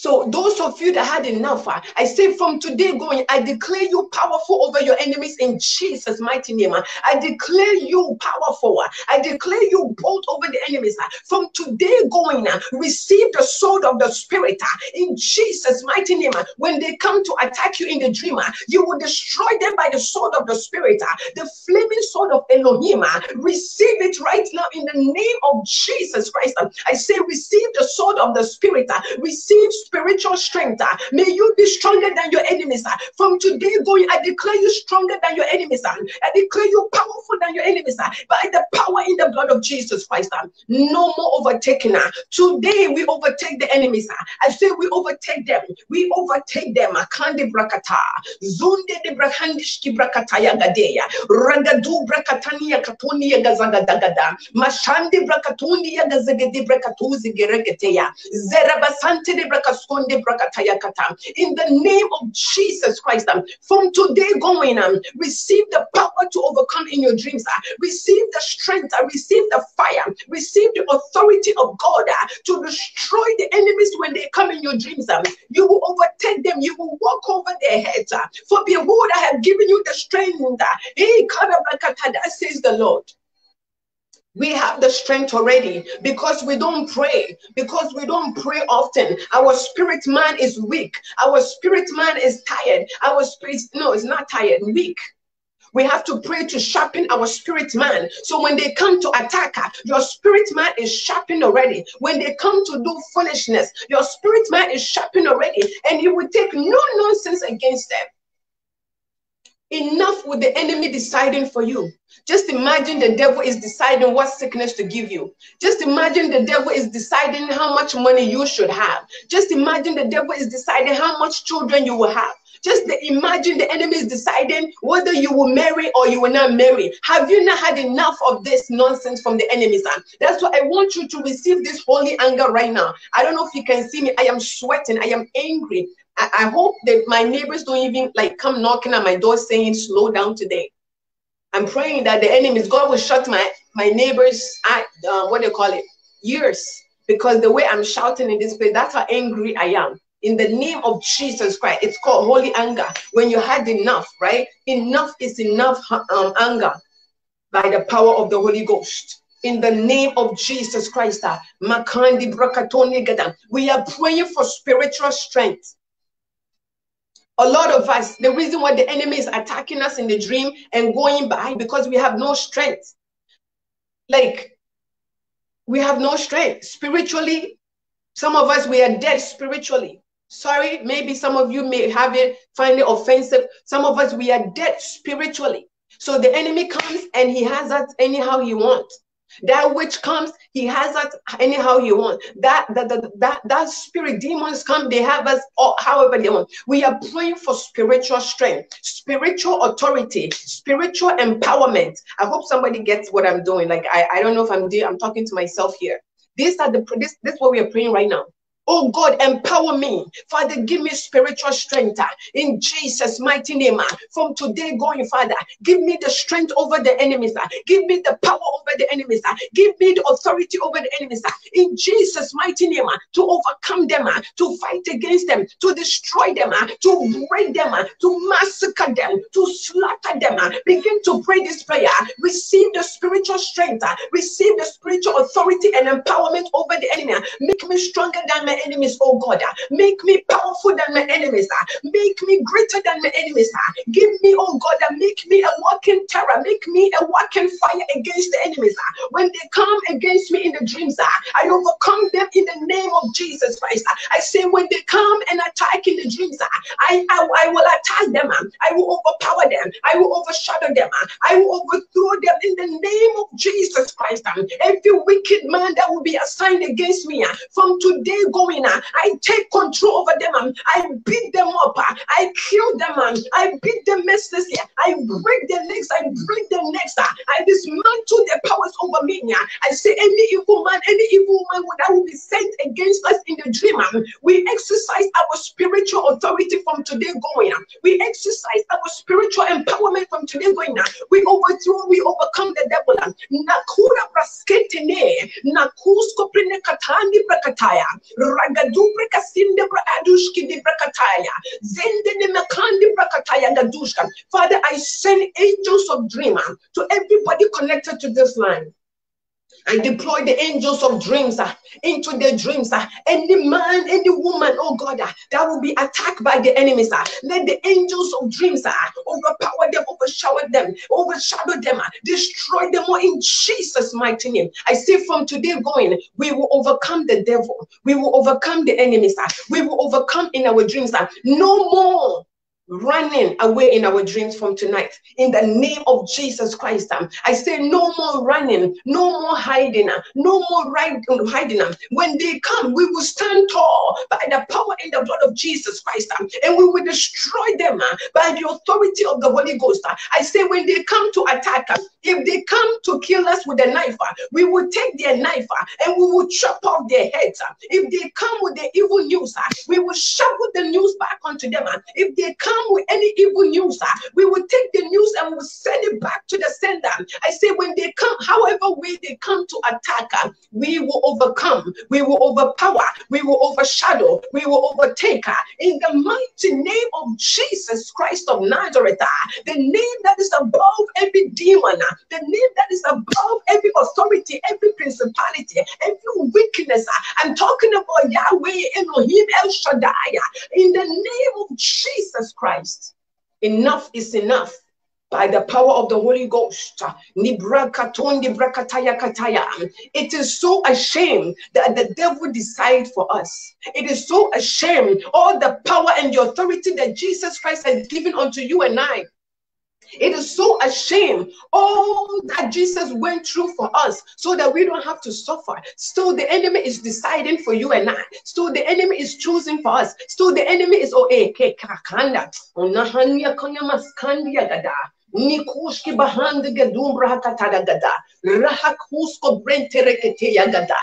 So those of you that had enough, uh, I say from today going, I declare you powerful over your enemies in Jesus' mighty name. uh. I declare you powerful. uh. I declare you bold over the enemies. From today going, receive the sword of the spirit in Jesus' mighty name. When they come to attack you in the dream, you will destroy them by the sword of the spirit, the flaming sword of Elohim. Receive it right now in the name of Jesus Christ. I say, receive the sword of the spirit. Receive spiritual strength. uh, May you be stronger than your enemies. uh. From today going, I declare you stronger than your enemies. uh. I declare you powerful than your enemies. By the power in the blood of Jesus Christ. No more overtaking. Today we overtake the enemies. I say we overtake them. We overtake them. Kandi brakata. Zunde de brahandishki brakata yagadeya. Ragadu brakatani yakatuni yagazagadagada. Mashandi brakatuni yagazagadi brakatuzi geregeteya. Zerabasante de brakasu In the name of Jesus Christ, um, from today going, um, receive the power to overcome in your dreams. Uh, receive the strength, uh, receive the fire, receive the authority of God uh, to destroy the enemies when they come in your dreams. Um, you will overtake them, you will walk over their heads. For behold, I have given you the strength. Hey, says the Lord. We have the strength already because we don't pray, because we don't pray often. Our spirit man is weak. Our spirit man is tired. Our spirit, no, it's not tired, weak. We have to pray to sharpen our spirit man. So when they come to attack, your spirit man is sharpened already. When they come to do foolishness, your spirit man is sharpened already, and you will take no nonsense against them. Enough with the enemy deciding for you. Just imagine the devil is deciding what sickness to give you. Just imagine the devil is deciding how much money you should have. Just imagine the devil is deciding how much children you will have. Just the, imagine the enemy is deciding whether you will marry or you will not marry. Have you not had enough of this nonsense from the enemies? That's why I want you to receive this holy anger right now. I don't know if you can see me. I am sweating. I am angry. I, I hope that my neighbors don't even like come knocking at my door saying, slow down today. I'm praying that the enemies, God will shut my, my neighbors, uh, what do you call it, ears. Because the way I'm shouting in this place, that's how angry I am. In the name of Jesus Christ, it's called holy anger. When you had enough, right? Enough is enough um, anger by the power of the Holy Ghost in the name of Jesus Christ. Uh, we are praying for spiritual strength a lot of us, the reason why the enemy is attacking us in the dream and going by because we have no strength. Like, we have no strength. Spiritually, some of us, we are dead spiritually. Sorry, maybe some of you may have it, find it offensive. Some of us, we are dead spiritually. So the enemy comes and he has us anyhow he wants. That which comes, he has us anyhow he wants. That that, that that that spirit demons come, they have us all, however they want. We are praying for spiritual strength, spiritual authority, spiritual empowerment. I hope somebody gets what I'm doing. Like I, I don't know if I'm doing, I'm talking to myself here. These are the this this is what we are praying right now. Oh God, empower me. Father, give me spiritual strength uh, in Jesus' mighty name. Uh, from today going, Father, give me the strength over the enemies. Uh, give me the power over the enemies. Give me the authority over the enemies. In Jesus' mighty name, to overcome them, to fight against them, to destroy them, to break them, to massacre them, to slaughter them. Begin to pray this prayer. Receive the spiritual strength. Receive the spiritual authority and empowerment over the enemy. Make me stronger than my enemies, oh God. Make me powerful than my enemies. Make me greater than my enemies. Give me, oh God, make me a walking terror. Make me a walking fire against the enemies. When they come against me in the dreams, I overcome them in the name of Jesus Christ. I say, when they come and attack in the dreams, I, I, I will attack them. I will overpower them. I will overshadow them. I will overthrow them in the name of Jesus Christ. Every wicked man that will be assigned against me from today going going. I take control over them. I beat them up. I kill them. I beat them mercilessly. I break their legs. I break their necks. I dismantle their powers over me. I say any evil man, any evil man that will be sent against us in the dream. We exercise our spiritual authority from today going. We exercise our spiritual empowerment from today going. We overthrow, we overcome the devil. Nakura brasketene, kasinde bra adushki di brakataya zende ne makandi brakataya gadushka father i send angels of dreamer to everybody connected to this line I deploy the angels of dreams uh, into their dreams. Uh, any man, any woman, oh God, uh, that will be attacked by the enemies. Uh, let the angels of dreams uh, overpower them, overshadow them, overshadow them, uh, destroy them all in Jesus' mighty name. I say from today going, we will overcome the devil. We will overcome the enemies. Uh, we will overcome in our dreams. Uh, no more running away in our dreams from tonight. In the name of Jesus Christ, um, I say no more running, no more hiding, uh, no more right hiding. Um. When they come, we will stand tall by the power in the blood of Jesus Christ, um, and we will destroy them uh, by the authority of the Holy Ghost. Uh. I say when they come to attack us, if they come to kill us with a knife, we will take their knife and we will chop off their heads. If they come with the evil news, we will shovel the news back onto them. If they come with any evil news, ah, we will take the news and we'll send it back to the sender. I say when they come, however way they come to attack, ah, we will overcome, we will overpower, we will overshadow, we will overtake ah. in the mighty name of Jesus Christ of Nazareth, the name that is above every demon, the name that is above every authority, every principality, every weakness. I'm talking about Yahweh Elohim El Shaddai in the name of Jesus Christ. Enough is enough by the power of the Holy Ghost. It is so ashamed that the devil decided for us. It is so ashamed all the power and the authority that Jesus Christ has given unto you and I. It is so a shame all that Jesus went through for us so that we don't have to suffer. Still, the enemy is deciding for you and I. Still, the enemy is choosing for us. Still, the enemy is oh, eh. Nikuski bahandi gedum rahatada gada. Rahakusko brenterekete yagada.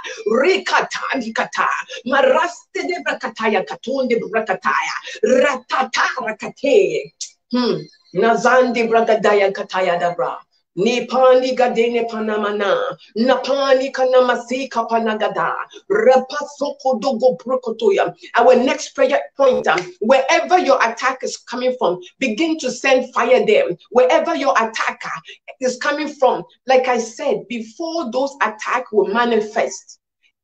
Dikata. Maraste de brakataya katunde brakataya. Ratata rakate. Hmm. Nazandi bragadaya kataya dabra. Nipani gadene panamana, napani kanamasi kapanagada, rapasoko dogo prokotoya. Our next prayer point, um, wherever your attack is coming from, begin to send fire there. Wherever your attacker is coming from, like I said, before those attacks will manifest,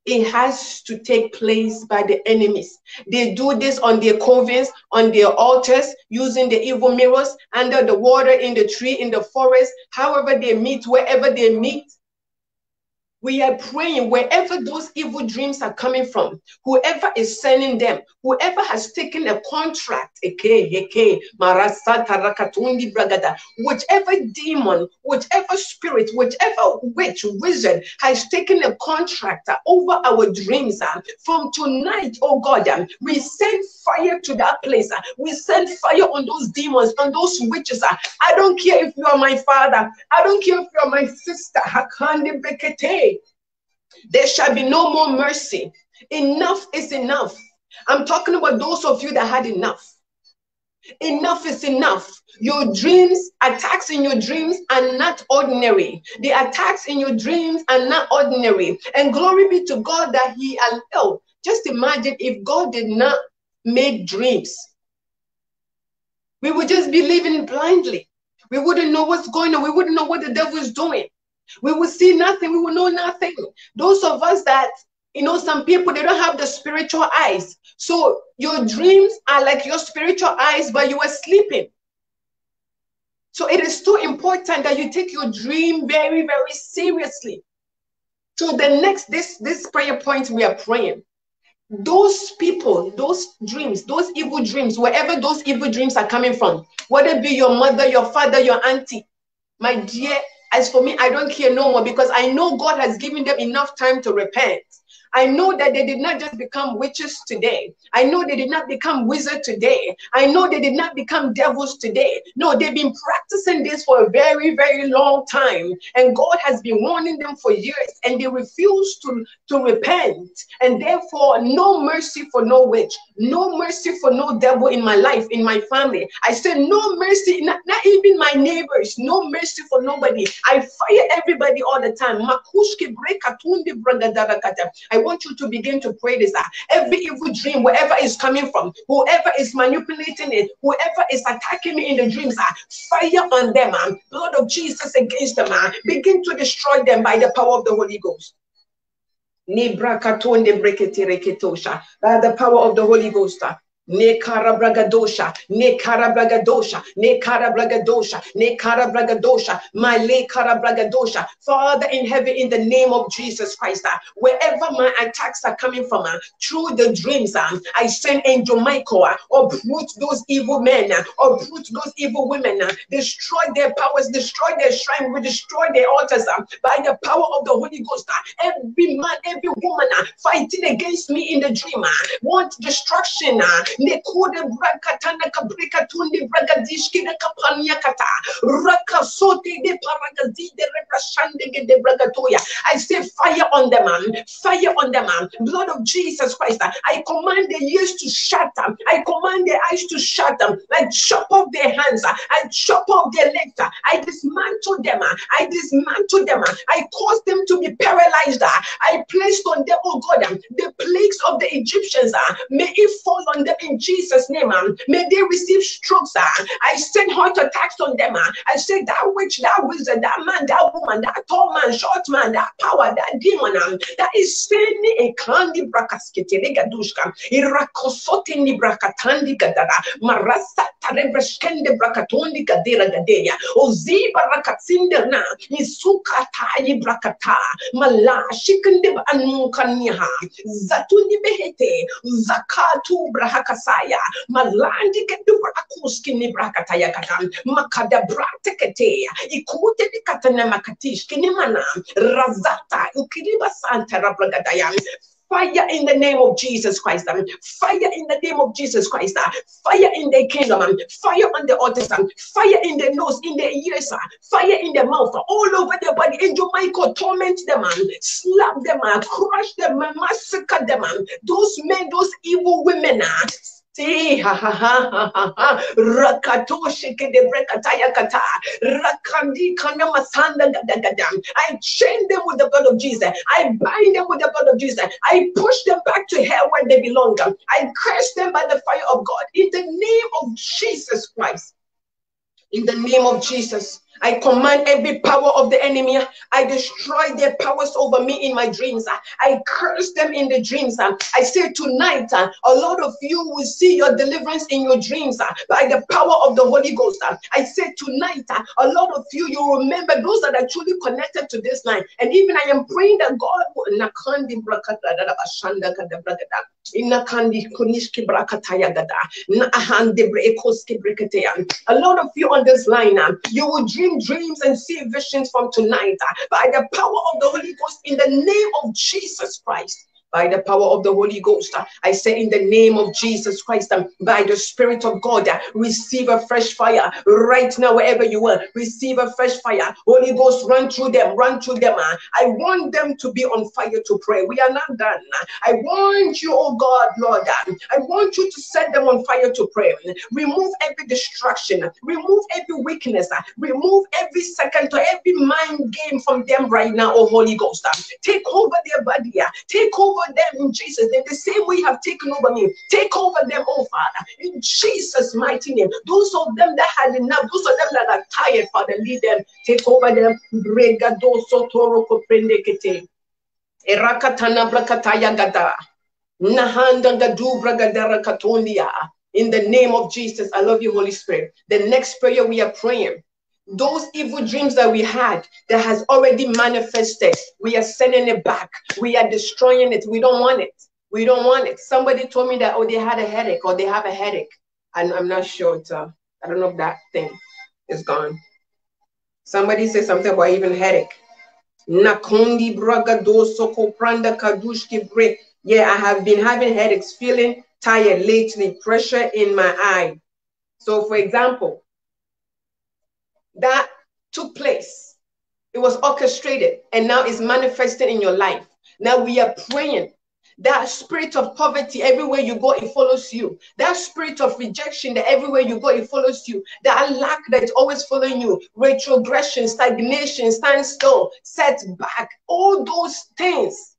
it has to take place by the enemies. They do this on their covens, on their altars, using the evil mirrors, under the water, in the tree, in the forest, however they meet, wherever they meet. We are praying wherever those evil dreams are coming from, whoever is sending them, whoever has taken a contract, whichever demon, whichever spirit, whichever witch, wizard has taken a contract over our dreams, uh, from tonight, oh God, um, we send fire to that place. Uh, we send fire on those demons, on those witches. Uh. I don't care if you are my father. I don't care if you are my sister. There shall be no more mercy. Enough is enough. I'm talking about those of you that had enough. Enough is enough. Your dreams, attacks in your dreams are not ordinary. The attacks in your dreams are not ordinary. And glory be to God that He allowed. Just imagine if God did not make dreams. We would just be living blindly. We wouldn't know what's going on. We wouldn't know what the devil is doing. We will see nothing. We will know nothing. Those of us that, you know, some people, they don't have the spiritual eyes. So your dreams are like your spiritual eyes, but you are sleeping. So it is too important that you take your dream very, very seriously. So the next, this, this prayer point we are praying, those people, those dreams, those evil dreams, wherever those evil dreams are coming from, whether it be your mother, your father, your auntie, my dear, as for me, I don't care no more because I know God has given them enough time to repent. I know that they did not just become witches today. I know they did not become wizards today. I know they did not become devils today. No, they've been practicing this for a very, very long time. And God has been warning them for years and they refuse to, to repent. And therefore, no mercy for no witch, no mercy for no devil in my life, in my family. I said, no mercy, not, not even my neighbors, no mercy for nobody. I fire everybody all the time. I want you to begin to pray this. Uh, every evil dream, wherever it's coming from, whoever is manipulating it, whoever is attacking me in the dreams, uh, fire on them, uh, blood of Jesus against them, uh, begin to destroy them by the power of the Holy Ghost. By the power of the Holy Ghost. Uh, Ne karabragadosha, ne karabragadosha, ne karabragadosha, ne karabragadosha, my le karabragadosha. Father in heaven, in the name of Jesus Christ, uh, wherever my attacks are coming from, uh, through the dreams, uh, I send Angel Michael, uh, uproot those evil men, uh, uproot those evil women, uh, destroy their powers, destroy their shrine, we destroy their altars uh, by the power of the Holy Ghost. Uh, every man, every woman uh, fighting against me in the dream, uh, want destruction. Uh, nekude brakatana kabrika tundi bragadishki de kapanya kata. Raka sote de paragazi de rebrashande de bragatoya I say fire on them man fire on them man. Blood of Jesus Christ. I command the ears to shut them I command the eyes to shut them I chop off their hands. I chop off their legs. I dismantle them. I dismantle them. I cause them to be paralyzed. I placed on them oh God the plagues of the Egyptians. May it fall on them in Jesus' name. Um, may they receive strokes. Uh, I send heart attacks on them. Uh, I say that witch, that wizard, that man, that woman, that tall man, short man, that power, that demon um, that is sending a kandi brakaskete gadushka, irakosote ni brakatandi gadara, marasa tarebreskende brakatondi gadera gadeya, oziba rakatsinde na, isuka tayi brakata, mala shikende anukaniha, zatundi behete, zakatu brahakasaya malandi kedura akuski ni brakataya katan makada bratekete ikute dikatana makatish kinimana razata ukiriba santa rabragadaya fire in the name of Jesus Christ. Um, fire in the name of Jesus Christ. Uh, fire in the kingdom. Um, fire on the altars. Um, fire in the nose, in the ears. Uh, fire in the mouth. Uh, all over the body. Angel Michael torment them. Um, slap them. Uh, crush them. Uh, massacre them. Um, those men, those evil women. Uh, See, ha ha ha ha ha kata. Rakandi. I chain them with the blood of Jesus. I bind them with the blood of Jesus. I push them back to hell where they belong. I curse them by the fire of God. In the name of Jesus Christ. In the name of Jesus. I command every power of the enemy. I destroy their powers over me in my dreams. I curse them in the dreams. I say tonight, a lot of you will see your deliverance in your dreams by the power of the Holy Ghost. I say tonight, a lot of you, you remember those that are truly connected to this line. And even I am praying that God will brakataya gada na ahande. A lot of you on this line, uh, you will dream dreams and see visions from tonight uh, by the power of the Holy Ghost in the name of Jesus Christ by the power of the Holy Ghost. I say in the name of Jesus Christ, um, by the Spirit of God, uh, receive a fresh fire right now, wherever you are. Receive a fresh fire. Holy Ghost, run through them, run through them. Uh. I want them to be on fire to pray. We are not done. I want you, oh God, Lord, uh, I want you to set them on fire to pray. Remove every distraction, remove every weakness, remove every second to every mind game from them right now, oh Holy Ghost. Take over their body, take over over them in Jesus' name. The same way you have taken over me. Take over them, oh Father, in Jesus' mighty name. Those of them that had enough, those of them that are tired, Father, lead them. Take over them. Erakatana brakataya gada. Nahanda gadu bragadara katondia. In the name of Jesus, I love you, Holy Spirit. The next prayer we are praying those evil dreams that we had that has already manifested, we are sending it back. We are destroying it. We don't want it. We don't want it. Somebody told me that, oh, they had a headache or they have a headache. And I'm not sure. I don't know if that thing is gone. Somebody said something about even headache. Nakundi bragadoso kopranda kadushki bre. Yeah, I have been having headaches, feeling tired lately, pressure in my eye. So, for example, that took place. It was orchestrated and now it's manifested in your life. Now we are praying. That spirit of poverty, everywhere you go, it follows you. That spirit of rejection, that everywhere you go, it follows you. That lack that is always following you. Retrogression, stagnation, standstill, setback, all those things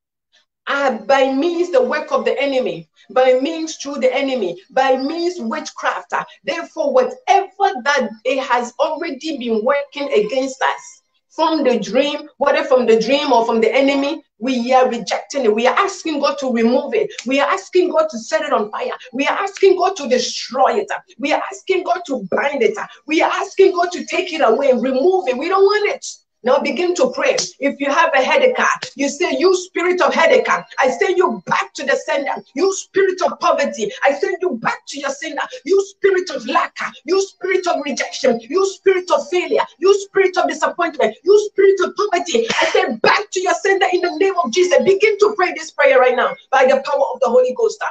are by means the work of the enemy by means through the enemy, by means witchcraft. Ah, therefore, whatever that it has already been working against us, from the dream, whether from the dream or from the enemy, we are rejecting it. We are asking God to remove it. We are asking God to set it on fire. We are asking God to destroy it. Ah. We are asking God to bind it. We are asking God to take it away and remove it. We don't want it. Now begin to pray. If you have a headache, you say, You spirit of headache, I send you back to the sender. You spirit of poverty, I send you back to your sender. You spirit of lack, you spirit of rejection, you spirit of failure, you spirit of disappointment, you spirit of poverty, I send back to your sender in the name of Jesus. Begin to pray this prayer right now by the power of the Holy Ghost.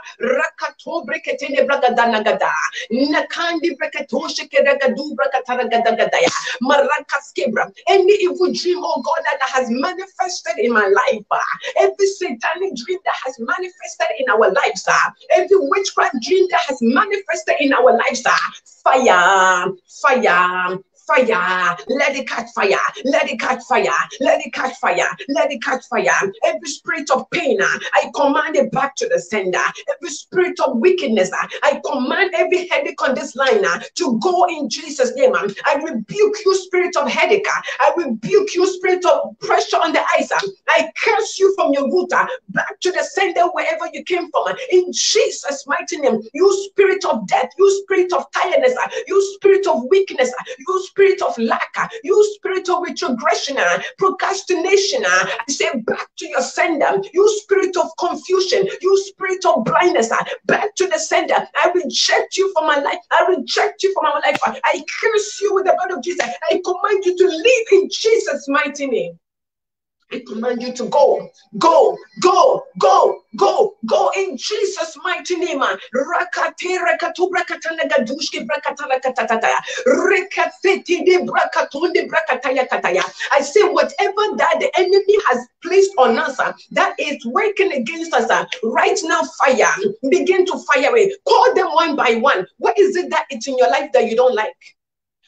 Any evil evil dream, oh God, that has manifested in my life, uh, every satanic dream that has manifested in our lives, uh, every witchcraft dream that has manifested in our lives, uh, fire, fire, fire. Let it catch fire. Let it catch fire. Let it catch fire. Let it catch fire. Every spirit of pain, uh, I command it back to the sender. Every spirit of wickedness, uh, I command every headache on this line uh, to go in Jesus' name. Um, I rebuke you, spirit of headache. Uh, I rebuke you, spirit of pressure on the eyes. Um, I curse you from your root uh, back to the sender wherever you came from. Uh, in Jesus' mighty name, you spirit of death, you spirit of tiredness, you spirit of weakness, you spirit of lack, you spirit of retrogression, uh, procrastination, uh, I say back to your sender, you spirit of confusion, you spirit of blindness, uh, back to the sender. I reject you from my life. I reject you from my life. I curse you with the blood of Jesus. I command you to leave in Jesus' mighty name. I command you to go, go, go, go, go, go in Jesus' mighty name. I say, whatever that the enemy has placed on us uh, that is working against us uh, right now, fire, begin to fire it. Call them one by one. What is it that it's in your life that you don't like?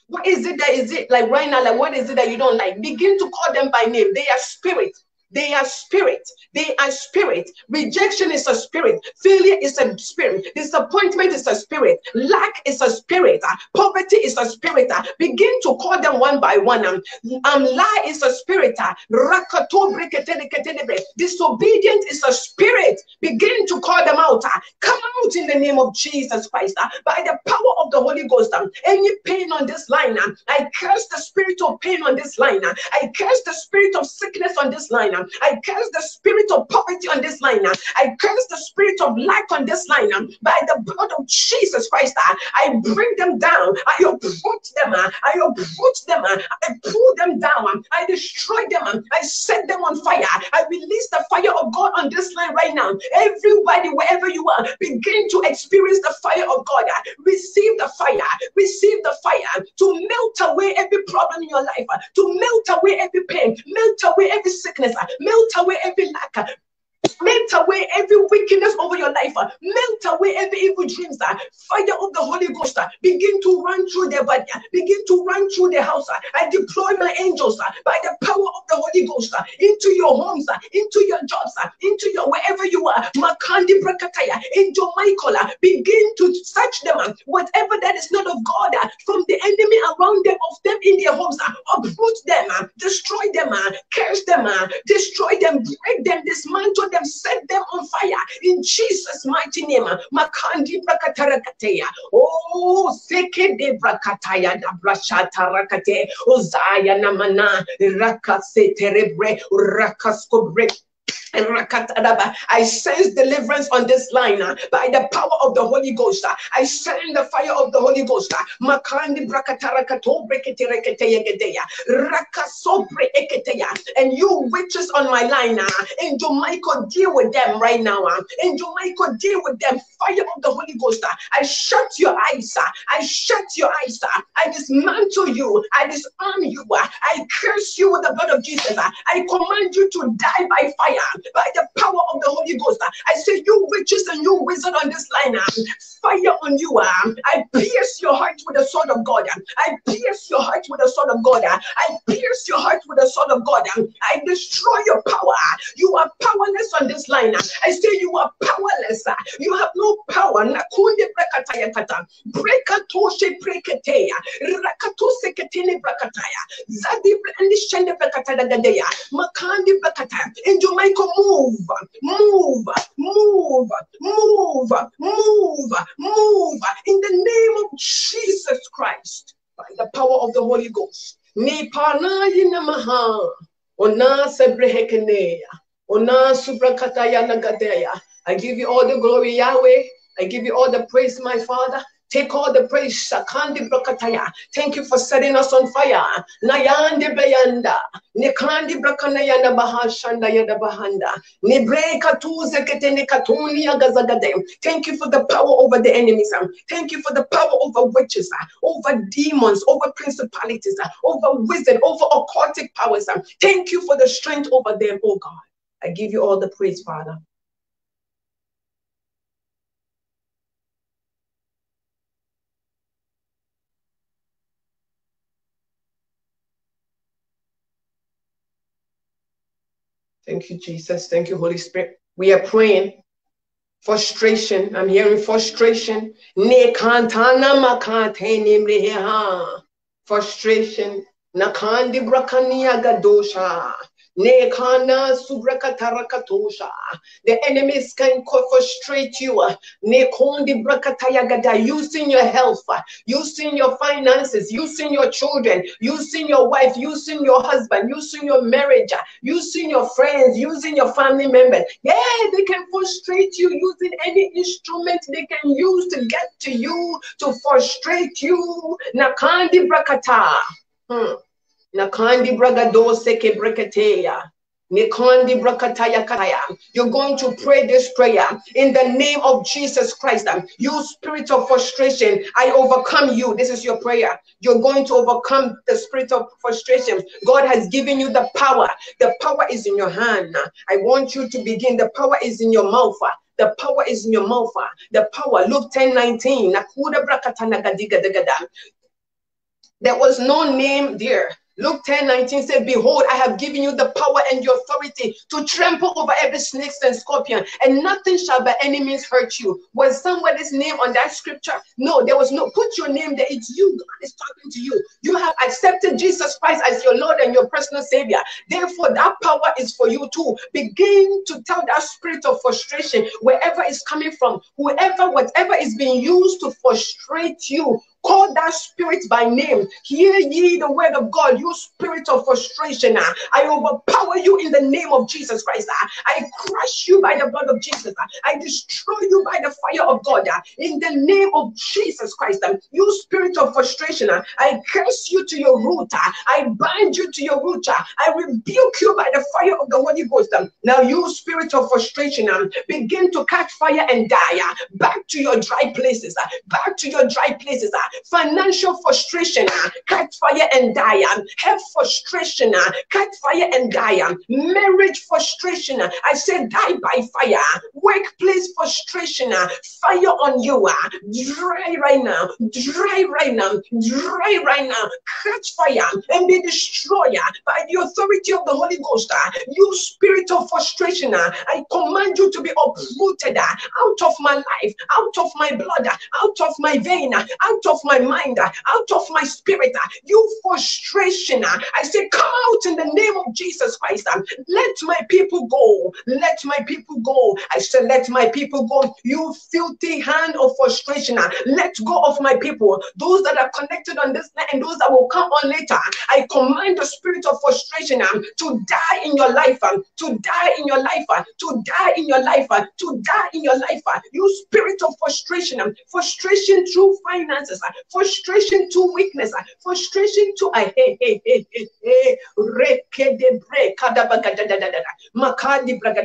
What is it that is it like right now? Like, what is it that you don't like? Begin to call them by name. They are spirits. They are spirit. They are spirit. Rejection is a spirit. Failure is a spirit. Disappointment is a spirit. Lack is a spirit. Uh, poverty is a spirit. Uh, begin to call them one by one. Um, um lie is a spirit. Uh, Disobedient is a spirit. Begin to call them out. Come out in the name of Jesus Christ. By the power of the Holy Ghost. Um, any pain on this line, um, I curse the spirit of pain on this line. I curse the spirit of sickness on this line. Um, I curse the spirit of poverty on this line. Uh. I curse the spirit of lack on this line. Um. By the blood of Jesus Christ, uh, I bring them down. I uproot them. Uh. I uproot them. I pull them down. Um. I destroy them. Um. I set them on fire. I release the fire of God on this line right now. Everybody, wherever you are, begin to experience the fire of God. Receive the fire. Receive the fire to melt away every problem in your life, to melt away every pain, melt away every sickness, melt away every lack, Melt away every wickedness over your life. Melt away every evil dreams. Fire of the Holy Ghost. Begin to run through their body. Begin to run through the house. I deploy my angels by the power of the Holy Ghost into your homes, into your jobs, into your wherever you are. Makandi Brakataya, angel Michael. Begin to search them. Whatever that is not of God from the enemy around them, of them in their homes, uproot them, destroy them, curse them, destroy them, break them, dismantle them, set them on fire in Jesus' mighty name. Makandi brakatarakateya. Oh, seke de brakataya da brashata rakate. Ozaya namana rakase terebre rakaskobre. I sense deliverance on this line uh, by the power of the Holy Ghost. Uh, I send the fire of the Holy Ghost. Uh, Makandi. And you witches on my line, uh, Michael, deal with them right now. Uh, Michael, deal with them. Fire of the Holy Ghost. I shut your eyes. I shut your eyes. I dismantle you. I disarm you. I curse you with the blood of Jesus. I command you to die by fire by the power of the Holy Ghost. Uh, I say, you witches and you wizard on this line, uh, fire on you. Uh, I pierce your heart with the sword of God. I pierce your heart with the sword of God. I pierce your heart with the sword of God. I destroy your power. You are powerless on this line. I say you are powerless. You have no power. Brekatoshe breketeya. Rakatose ketene brekataya. Zadi and shende brekataya gadeya. Makandi brekataya. Angel Michael, move, move, move, move, move, move in the name of Jesus Christ by the power of the Holy Ghost. Ni pana. Ona sebrehekeneya. Ona subrakataya nagadeya. I give you all the glory, Yahweh. I give you all the praise, my Father. Take all the praise. Sakandi brakataya. Thank you for setting us on fire. Nayandi beyanda. Nikandi brakanayana bahashanda yada bahanda. Nibreka tuze ketene katuni agazagade. Thank you for the power over the enemies. Thank you for the power over witches, over demons, over principalities, over wisdom, over occultic powers. Thank you for the strength over them, oh God. I give you all the praise, Father. Thank you, Jesus. Thank you, Holy Spirit. We are praying. Frustration. I'm hearing frustration. Frustration. Nakandi brakania gadosha. The enemies can frustrate you. Using your health, using your finances, using your children, using your wife, using your husband, using your marriage, using your friends, using your family members. Yeah, they can frustrate you using any instrument they can use to get to you, to frustrate you. Nakandi brakata. Hmm. Nakandi bragado seke breketeya. You're going to pray this prayer in the name of Jesus Christ. You spirit of frustration, I overcome you. This is your prayer. You're going to overcome the spirit of frustration. God has given you the power. The power is in your hand. I want you to begin. The power is in your mouth. The power is in your mouth. The power. Luke 10 19. There was no name there. Luke 10 19 said, Behold, I have given you the power and the authority to trample over every snake and scorpion, and nothing shall by any means hurt you. Was somebody's name on that scripture? No, there was no. Put your name there. It's you. God is talking to you. You have accepted Jesus Christ as your Lord and your personal Savior. Therefore, that power is for you too. Begin to tell that spirit of frustration, wherever it's coming from, whoever, whatever is being used to frustrate you, Call that spirit by name. Hear ye the word of God, you spirit of frustration. I overpower you in the name of Jesus Christ. I crush you by the blood of Jesus. I destroy you by the fire of God. In the name of Jesus Christ. You spirit of frustration. I curse you to your root. I bind you to your root. I rebuke you by the fire of the Holy Ghost. Now, you spirit of frustration, begin to catch fire and die. Back to your dry places. Back to your dry places financial frustration, uh, catch fire and die. Ah. Health frustration, uh, catch fire and die. Marriage frustration, I said die by fire. Workplace frustration, fire on you. Dry right now, dry right now, dry right now. Catch fire and be destroyed by the authority of the Holy Ghost. You spirit of frustration, I command you to be uprooted out of my life, out of my blood, out of my vein, out of my mind, uh, out of my spirit. Uh, you frustration. Uh, I say, come out in the name of Jesus Christ. Um, let my people go. Let my people go. I say, let my people go. You filthy hand of frustration. Let go of my people. Those that are connected on this night and those that will come on later. I command the spirit of frustration um, to die in your life, um, to die in your life, to die in your life, to die in your life. You spirit of frustration, frustration through finances, frustration to weakness, frustration to I hey hey hey hey hey. De break makadi break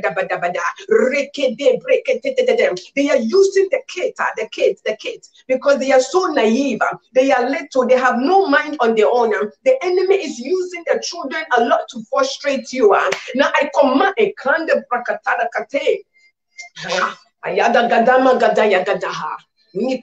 they are using the kid the kids the kids because they are so naive. They are little. They have no mind on their own. The enemy is using the children a lot to frustrate you. Now I command a kind of brakatara kate Ayada gadama gadaya gadaha. Any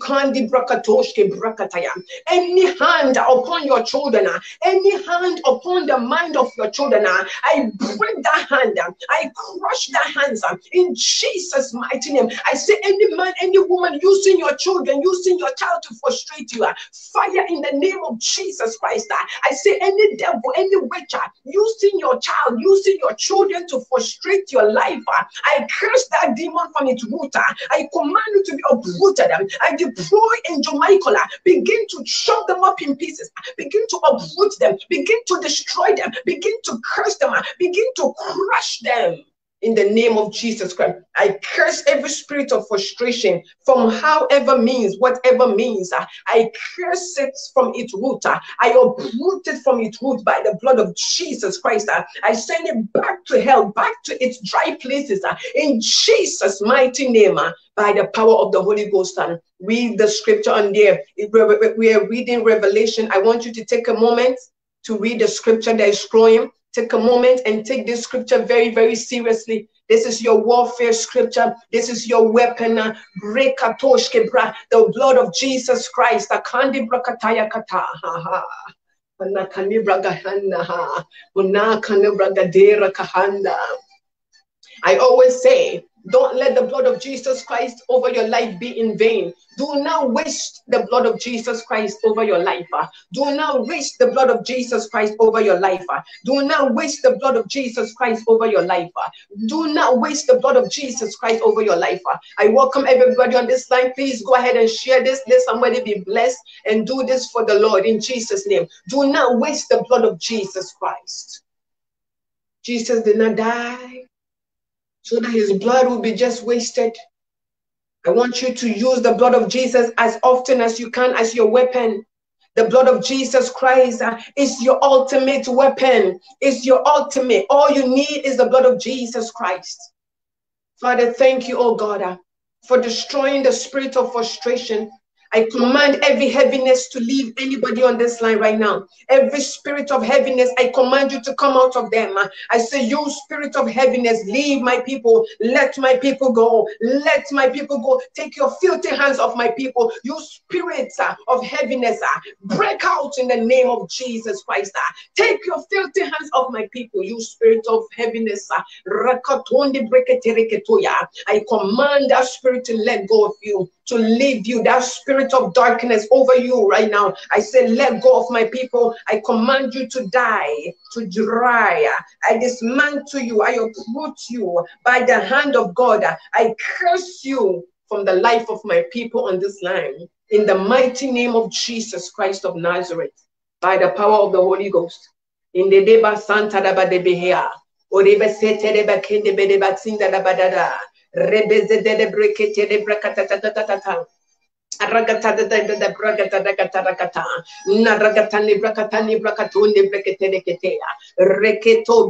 hand upon your children, any hand upon the mind of your children, I break that hand, I crush that hands in Jesus' mighty name. I say, any man, any woman using your children, using your child to frustrate you, fire in the name of Jesus Christ. I say, any devil, any witcher using your child, using your children to frustrate your life, I curse that demon from its root. I command you to be uprooted. I deploy Angel Michael. Begin to chop them up in pieces. Begin to uproot them. Begin to destroy them. Begin to curse them. Begin to crush them in the name of Jesus Christ. I curse every spirit of frustration from however means, whatever means. I curse it from its root. I uproot it from its root by the blood of Jesus Christ. I send it back to hell, back to its dry places in Jesus' mighty name by the power of the Holy Ghost. Read the scripture on there. We are reading Revelation. I want you to take a moment to read the scripture that is flowing take a moment and take this scripture very, very seriously. This is your warfare scripture. This is your weapon. The blood of Jesus Christ. I always say don't let the blood of Jesus Christ over your life be in vain. Do not waste the blood of Jesus Christ over your life. Do not waste the blood of Jesus Christ over your life. Do not waste the blood of Jesus Christ over your life. Do not waste the blood of Jesus Christ over your life. I welcome everybody on this line. Please go ahead and share this. Let somebody be blessed and do this for the Lord in Jesus' name. Do not waste the blood of Jesus Christ. Jesus did not die so that his blood will be just wasted. I want you to use the blood of Jesus as often as you can as your weapon. The blood of Jesus Christ uh, is your ultimate weapon. Is your ultimate. All you need is the blood of Jesus Christ. Father, thank you, oh God, uh, for destroying the spirit of frustration I command every heaviness to leave anybody on this line right now. Every spirit of heaviness, I command you to come out of them. I say, You spirit of heaviness, leave my people. Let my people go. Let my people go. Take your filthy hands off my people. You spirits uh, of heaviness, uh, break out in the name of Jesus Christ. Uh. Take your filthy hands off my people. You spirit of heaviness. I command that spirit to let go of you to leave you, that spirit of darkness over you right now. I say, let go of my people. I command you to die, to dry. I dismantle you. I uproot you by the hand of God. I curse you from the life of my people on this line. In the mighty name of Jesus Christ of Nazareth, by the power of the Holy Ghost. In the deba santa sete de ba kende be de ba sinda da ba da da. Rebeze de brekete de brakata ta ta ta ta. Da da da bragata da gata rakata. Na ragata ni brakata ni brakato ni brekete de ketea. Reketo.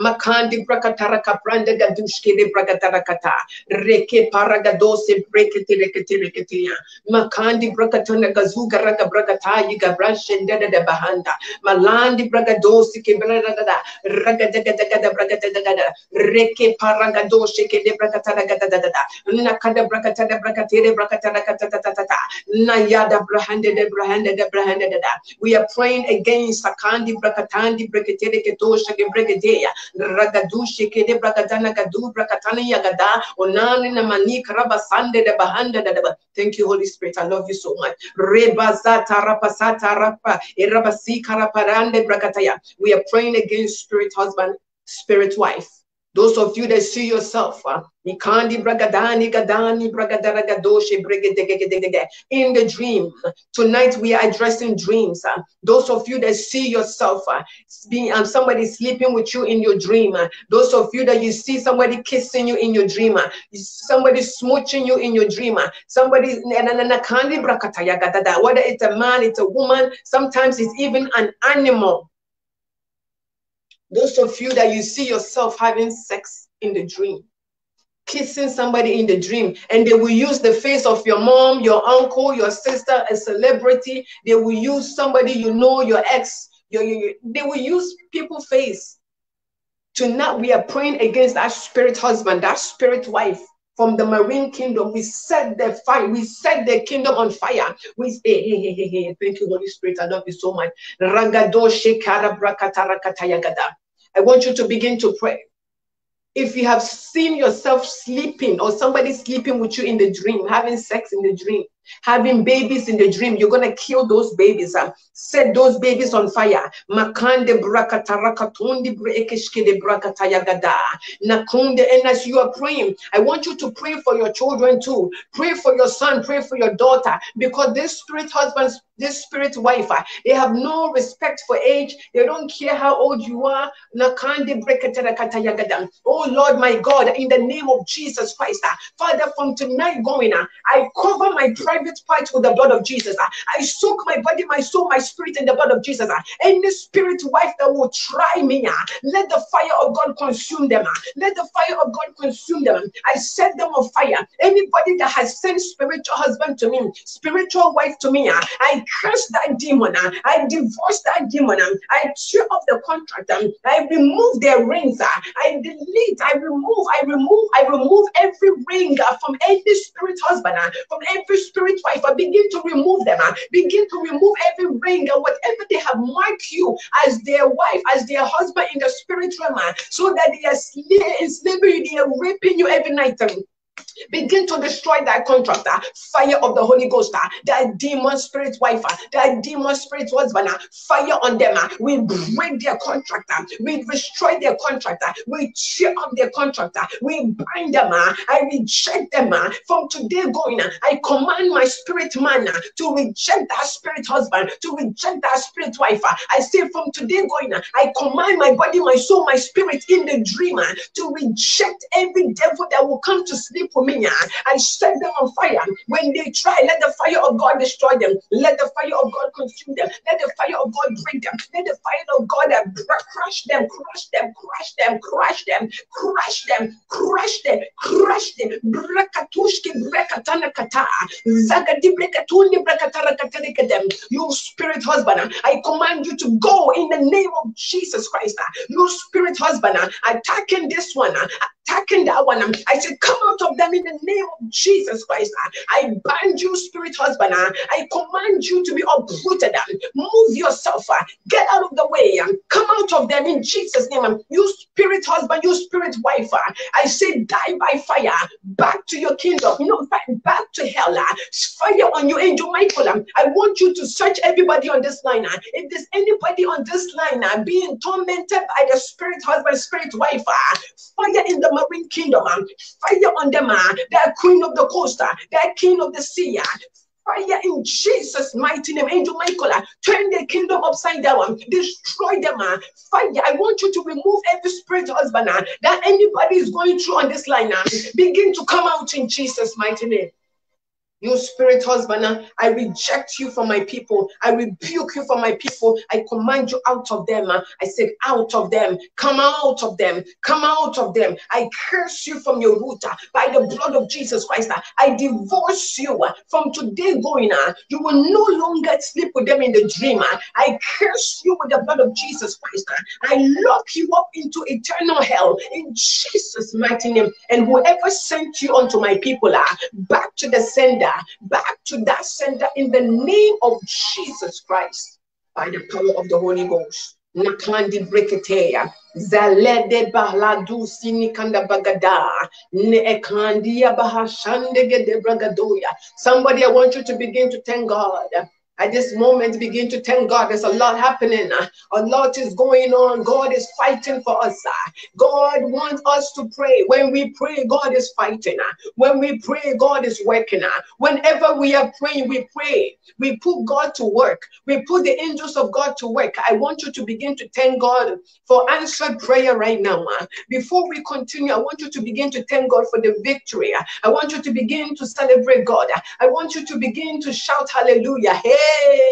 Makandi brakata rakaprande gadushke de brakata rakata. Reke paragadose brekete. Makandi brakata na gazuga raga brakata yiga brashende de bahanda. Malandi bragadosi ke bragada. Ragada gada gada bragada gada. Reke paragadoshe ke de brakata ragada da da. Nakada brakata de brakate de brahande de brahande de brahande da. We are praying against sakandi brakatandi brakate de ketosha ke bragadeya ragadushi ke de brakatana gadu brakatana yagada. Onani na mani karaba sande de bahande da da thank you holy spirit. I love you so much. Rebazata rapasata rapa irabasi karaparande brakataya. We are praying against spirit husband spirit wife those of you that see yourself uh, in the dream. Tonight we are addressing dreams. Uh, those of you that see yourself uh, being um, somebody sleeping with you in your dream. Uh, those of you that you see somebody kissing you in your dream. Uh, somebody smooching you in your dream. Uh, somebody whether it's a man, it's a woman, sometimes it's even an animal. Those of you that you see yourself having sex in the dream, kissing somebody in the dream, and they will use the face of your mom, your uncle, your sister, a celebrity. They will use somebody you know, your ex. Your, your, they will use people's face To Tonight we are praying against that spirit husband, that spirit wife from the marine kingdom. We set the fire, we set the kingdom on fire. We say, hey, hey, hey, hey, thank you, Holy Spirit. I love you so much. I want you to begin to pray. If you have seen yourself sleeping or somebody sleeping with you in the dream, having sex in the dream, having babies in the dream, you're going to kill those babies. Uh, set those babies on fire. Makande brakatarakatundi brekeshkede brakatayagada. Nakunde, and as you are praying, I want you to pray for your children too. Pray for your son, pray for your daughter, because this spirit husband, this spirit wife, uh, they have no respect for age. They don't care how old you are. Nakande brekatarakatayagada. Oh Lord, my God, in the name of Jesus Christ, uh, Father, from tonight going, uh, I cover my private private part with the blood of Jesus. Ah. I soak my body, my soul, my spirit in the blood of Jesus. Ah. Any spirit wife that will try me, ah, let the fire of God consume them. Let the fire of God consume them. I set them on fire. Anybody that has sent spiritual husband to me, spiritual wife to me, I curse that demon. I divorce that demon. I tear off the contract. I remove their rings. I delete. I remove. I remove. I remove every ring from any spirit husband, from every spirit spirit wife, begin to remove them. Uh, begin to remove every ring and whatever they have marked you as their wife, as their husband in the spiritual realm, uh, so that they are enslaving you, they are raping you every night. Begin to destroy that contractor. Uh, fire of the Holy Ghost. Uh, that demon spirit wife. Uh, that demon spirit husband. Uh, fire on them. Uh. We break their contractor. Uh, we destroy their contractor. We tear up their contractor. We bind them. I reject them. From today going, I command my spirit man to reject that spirit husband, to reject that spirit wife. I say from today going, I command my body, my soul, my spirit in the dreamer to reject every devil that will come to sleep me. I set them on fire. When they try, let the fire of God destroy them. Let the fire of God consume them. Let the fire of God break them. Let the fire of God uh, crush them, crush them, crush them, crush them, crush them, crush them, crush them. Brakatushki brakatana kata. Zagadi brakatuni brakatara them. You spirit husband, uh, I command you to go in the name of Jesus Christ. Uh. You spirit husband, attacking this one, attacking that one. Um. I say, come out of them in the name of Jesus Christ. I bind you, spirit husband. I command you to be uprooted. Move yourself. Get out of the way. Come out of them in Jesus' name. You spirit husband, you spirit wife. I say, die by fire. Back to your kingdom. Know, back to hell. Fire on you, angel Michael. I want you to search everybody on this line. If there's anybody on this line being tormented by the spirit husband, spirit wife, fire in the marine kingdom. Fire on them. Ah, that queen of the coast. Ah, that king of the sea ah. fire in Jesus' mighty name. Angel Michael, turn the kingdom upside down, destroy them. Fire. I want you to remove every spirit husband that anybody is going through on this line. Begin to come out in Jesus' mighty name. You spirit husband, uh, I reject you from my people. I rebuke you from my people. I command you out of them. Uh. I said, out of them. Come out of them. Come out of them. I curse you from your root uh, by the blood of Jesus Christ. I divorce you from today going. You will no longer sleep with them in the dream. I curse you with the blood of Jesus Christ. I lock you up into eternal hell in Jesus' mighty name. And whoever sent you unto my people, back to the sender back to that center in the name of Jesus Christ by the power of the Holy Ghost. Nakandi breketeya, zalede baladu sinikanda bagada, ne ekandia bahashande gede bragadoya. Somebody, I want you to begin to thank God at this moment begin to thank God. There's a lot happening. A lot is going on. God is fighting for us. God wants us to pray. When we pray, God is fighting. When we pray, God is working. Whenever we are praying, we pray. We put God to work. We put the angels of God to work. I want you to begin to thank God for answered prayer right now. Before we continue, I want you to begin to thank God for the victory. I want you to begin to celebrate God. I want you to begin to shout hallelujah. Hey,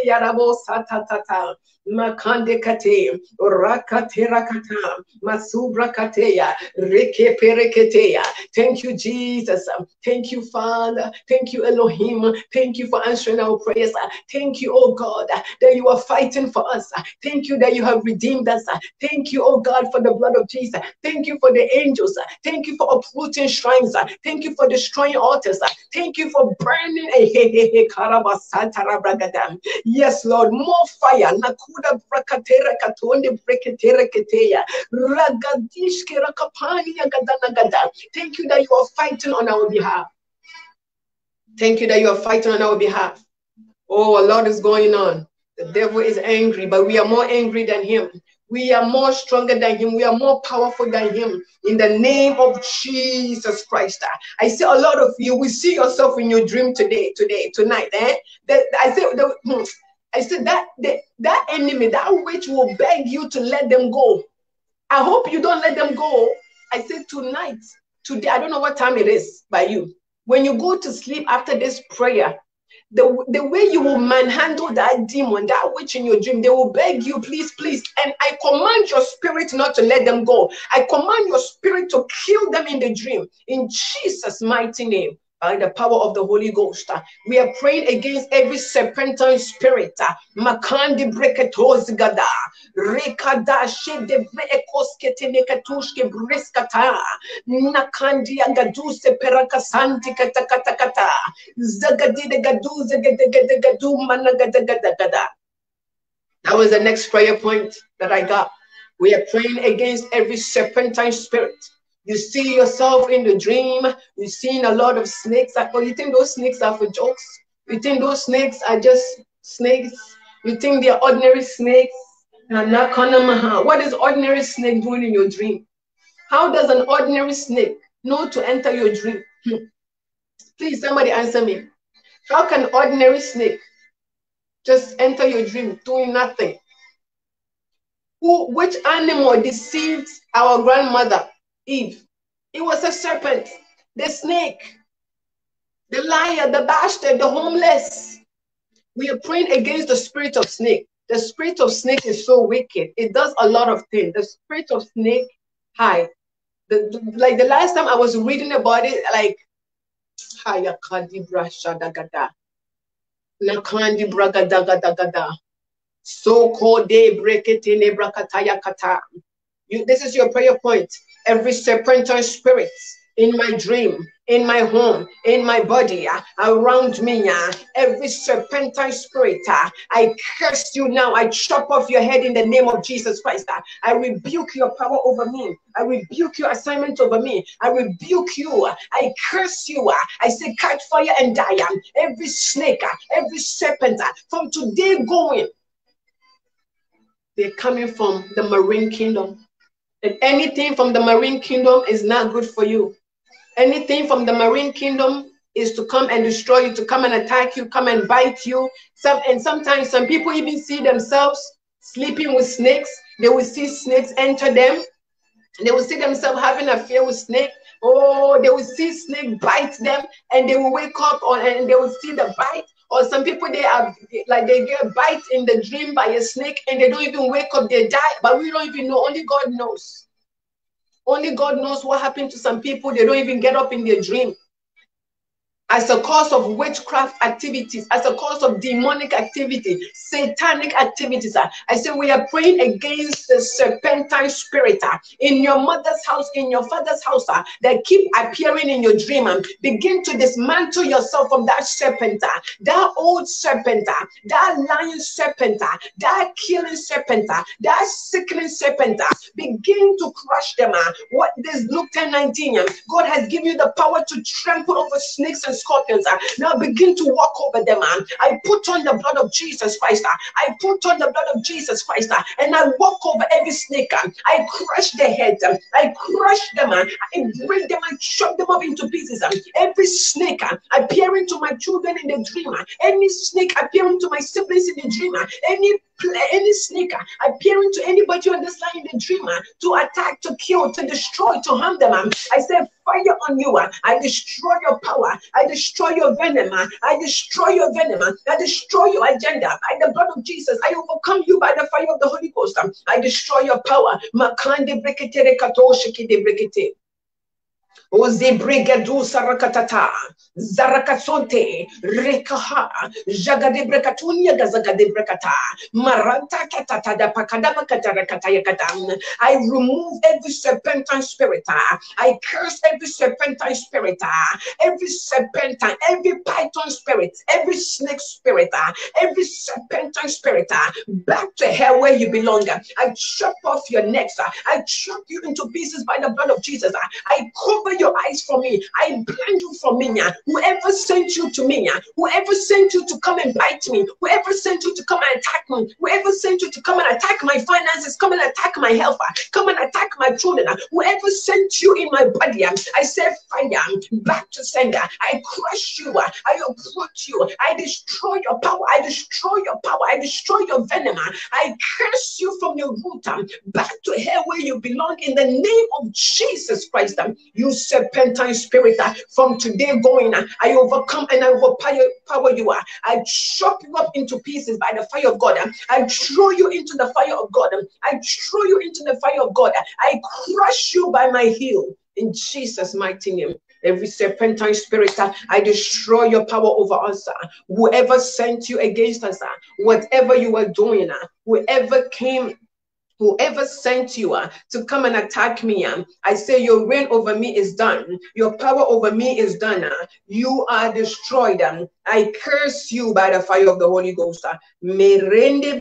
yarabo satatata. Makande kate, rakate rakata, masubra kateya, reke pereketeya. Thank you, Jesus. Thank you, Father. Thank you, Elohim. Thank you for answering our prayers. Thank you, oh God, that you are fighting for us. Thank you that you have redeemed us. Thank you, oh God, for the blood of Jesus. Thank you for the angels. Thank you for uprooting shrines. Thank you for destroying altars. Thank you for burning. [LAUGHS] Yes, Lord, more fire brakatera katonde breketera keteya. Ragadishke rakapani. Thank you that you are fighting on our behalf. Thank you that you are fighting on our behalf. Oh, a lot is going on. The devil is angry, but we are more angry than him. We are more stronger than him. We are more powerful than him. In the name of Jesus Christ. I see a lot of you. We see yourself in your dream today, today, tonight. Eh? I say I said that the, that enemy, that witch will beg you to let them go. I hope you don't let them go. I said tonight, today, I don't know what time it is by you. When you go to sleep after this prayer, the, the way you will manhandle that demon, that witch in your dream, they will beg you, please, please. And I command your spirit not to let them go. I command your spirit to kill them in the dream in Jesus' mighty name by the power of the Holy Ghost. We are praying against every serpentine spirit. Makandi breketos gada. Rekada shede. Nakandi agaduse perakasanti katakatakata. Zagadide gadu zagadegade gadu managadagada. That was the next prayer point that I got. We are praying against every serpentine spirit you see yourself in the dream. You've seen a lot of snakes. Oh, you think those snakes are for jokes? You think those snakes are just snakes? You think they're ordinary snakes? What is ordinary snake doing in your dream? How does an ordinary snake know to enter your dream? Hmm. Please, somebody answer me. How can ordinary snake just enter your dream doing nothing? Who, which animal deceived our grandmother Eve. It was a serpent, the snake, the liar, the bastard, the homeless. We are praying against the spirit of snake. The spirit of snake is so wicked. It does a lot of things. The spirit of snake, hi. The, the, like the last time I was reading about it, like. So called day break it in Ebrakataya Kata. You, this is your prayer point every serpentine spirit in my dream, in my home, in my body, uh, around me, uh, every serpentine spirit, uh, I curse you now. I chop off your head in the name of Jesus Christ. Uh, I rebuke your power over me. I rebuke your assignment over me. I rebuke you. I curse you. I say, catch fire and die. Uh, every snake, uh, every serpent, uh, from today going, they're coming from the marine kingdom that anything from the marine kingdom is not good for you. Anything from the marine kingdom is to come and destroy you, to come and attack you, come and bite you. Some and sometimes some people even see themselves sleeping with snakes. They will see snakes enter them. They will see themselves having a fear with snake. Oh, they will see snake bite them, and they will wake up on and they will see the bite. Or some people they are like they get bite in the dream by a snake and they don't even wake up, they die, but we don't even know. Only God knows. Only God knows what happened to some people. They don't even get up in their dream as a cause of witchcraft activities, as a cause of demonic activity, satanic activities. Uh, I say we are praying against the serpentine spirit uh, in your mother's house, in your father's house uh, that keep appearing in your dream begin to dismantle yourself from that serpent, that old serpent, that lion serpent, that killing serpent, that sickening serpent. Begin to crush them. What this Luke 10 19, God has given you the power to trample over snakes and scorpions. Uh, now begin to walk over them. Uh. I put on the blood of Jesus Christ. Uh. I put on the blood of Jesus Christ and I walk over every snake. I crush their heads. I crush them. I break them. I chop them up into pieces. Every snake appearing to my children in the dream. Any snake appearing to my siblings in the dream. Uh. Any any snake uh, appearing to anybody on this line in the dream uh, to attack, to kill, to destroy, to harm them. I say fire on you. I destroy your power. I destroy your venom. I destroy your venom. I destroy your agenda by the blood of Jesus. I overcome you by the fire of the Holy Ghost. I destroy your power. Rekaha, jagade brekatunya gazagade brekata, maranta katata. I remove every serpentine spirit. Ah. I curse every serpentine spirit, ah. every serpentine, every python spirit, every snake spirit, ah. every serpentine spirit, back to hell where you belong. I chop off your necks. I chop you into pieces by the blood of Jesus. I cover your eyes from me. I blind you from me. Whoever sent you to me, whoever sent you to come and bite me, whoever sent you to come and attack me, whoever sent you to come and attack my finances, come and attack my health, come and attack my children, whoever sent you in my body, I say fire back to sender. I crush you, I uproot you, I destroy your power, I destroy your power, I destroy your venom, I curse you from your root back to hell where you belong in the name of Jesus Christ. You serpentine spirit uh, from today going. Uh, I overcome and I overpower power you. Uh, I chop you up into pieces by the fire of God. I throw you into the fire of God. I throw you into the fire of God. I crush you by my heel in Jesus' mighty name. Every serpentine spirit, I destroy your power over us. Whoever sent you against us, whatever you are doing, whoever came Whoever sent you uh, to come and attack me, uh, I say your reign over me is done. Your power over me is done. Uh, you are destroyed. Um, I curse you by the fire of the Holy Ghost. Uh. Merende.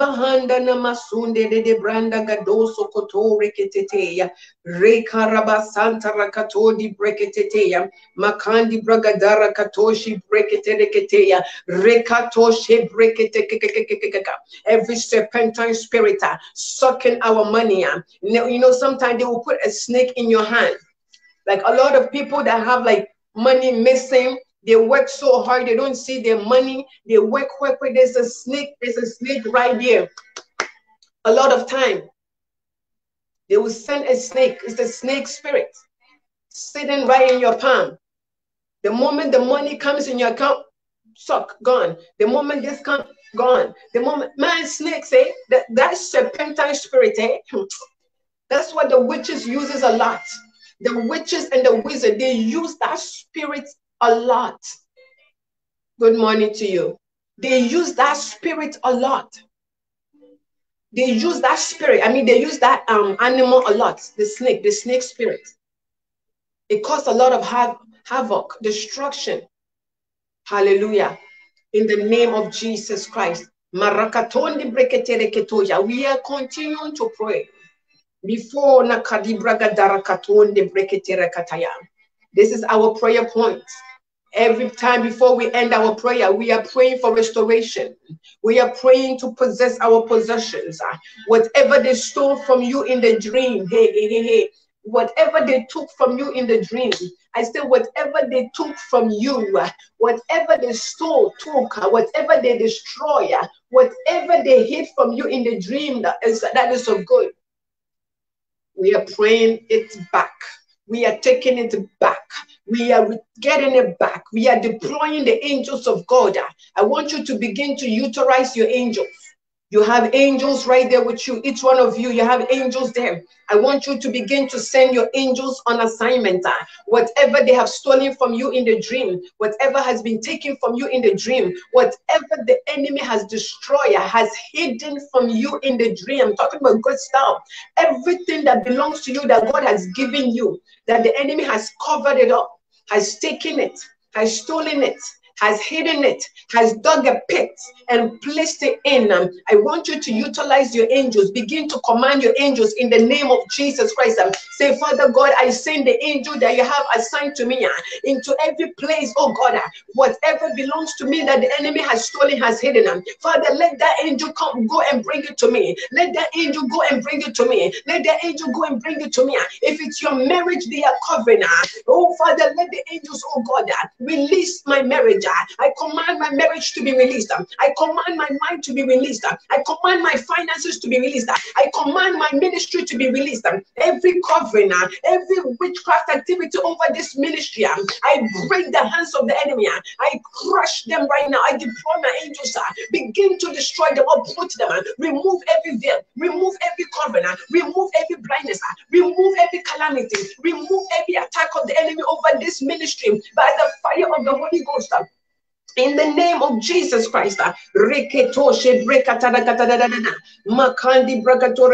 Every serpentine spirit uh, sucking our money. You know, sometimes they will put a snake in your hand. Like a lot of people that have like money missing they work so hard, they don't see their money. They work, work, work. There's a snake, there's a snake right here. A lot of time. They will send a snake. It's the snake spirit sitting right in your palm. The moment the money comes in your account, suck, gone. The moment this comes, gone. The moment, man, snakes, eh? That, that serpentine spirit, eh? [TSK] That's what the witches uses a lot. The witches and the wizard, they use that spirit a lot. Good morning to you. They use that spirit a lot. They use that spirit. I mean, they use that um animal a lot. The snake, the snake spirit. It caused a lot of hav havoc, destruction. Hallelujah. In the name of Jesus Christ. We are continuing to pray. Before Nakadibraga Darakatonde Breketere Kataya. This is our prayer point. Every time before we end our prayer, we are praying for restoration. We are praying to possess our possessions. Whatever they stole from you in the dream, hey, hey, hey, hey, whatever they took from you in the dream, I say, whatever they took from you, uh, whatever they stole, took, uh, whatever they destroy, uh, whatever they hid from you in the dream that is, that is so good, we are praying it back. We are taking it back. We are getting it back. We are deploying the angels of God. I want you to begin to utilize your angels. You have angels right there with you. Each one of you, you have angels there. I want you to begin to send your angels on assignment. Uh, whatever they have stolen from you in the dream, whatever has been taken from you in the dream, whatever the enemy has destroyed, has hidden from you in the dream. I'm talking about good stuff. Everything that belongs to you that God has given you, that the enemy has covered it up, has taken it, has stolen it, has hidden it, has dug a pit and placed it in. Um, I want you to utilize your angels. Begin to command your angels in the name of Jesus Christ. Um, say, Father God, I send the angel that you have assigned to me uh, into every place, oh God, uh, whatever belongs to me that the enemy has stolen, has hidden. Um, Father, let that angel come, go and bring it to me. Let that angel go and bring it to me. Let that angel go and bring it to me. Uh, if it's your marriage they are covering, uh, oh Father, let the angels, oh God, uh, release my marriage I command my marriage to be released. I command my mind to be released. I command my finances to be released. I command my ministry to be released. Every covering, every witchcraft activity over this ministry, I break the hands of the enemy. I crush them right now. I deploy my angels. Begin to destroy them, uproot them, remove every veil, remove every covenant, remove every blindness, remove every calamity, remove every attack of the enemy over this ministry by the fire of the Holy Ghost. In the name of Jesus Christ, uh, Reketoshe brekatadakatadadada, Makandi brakato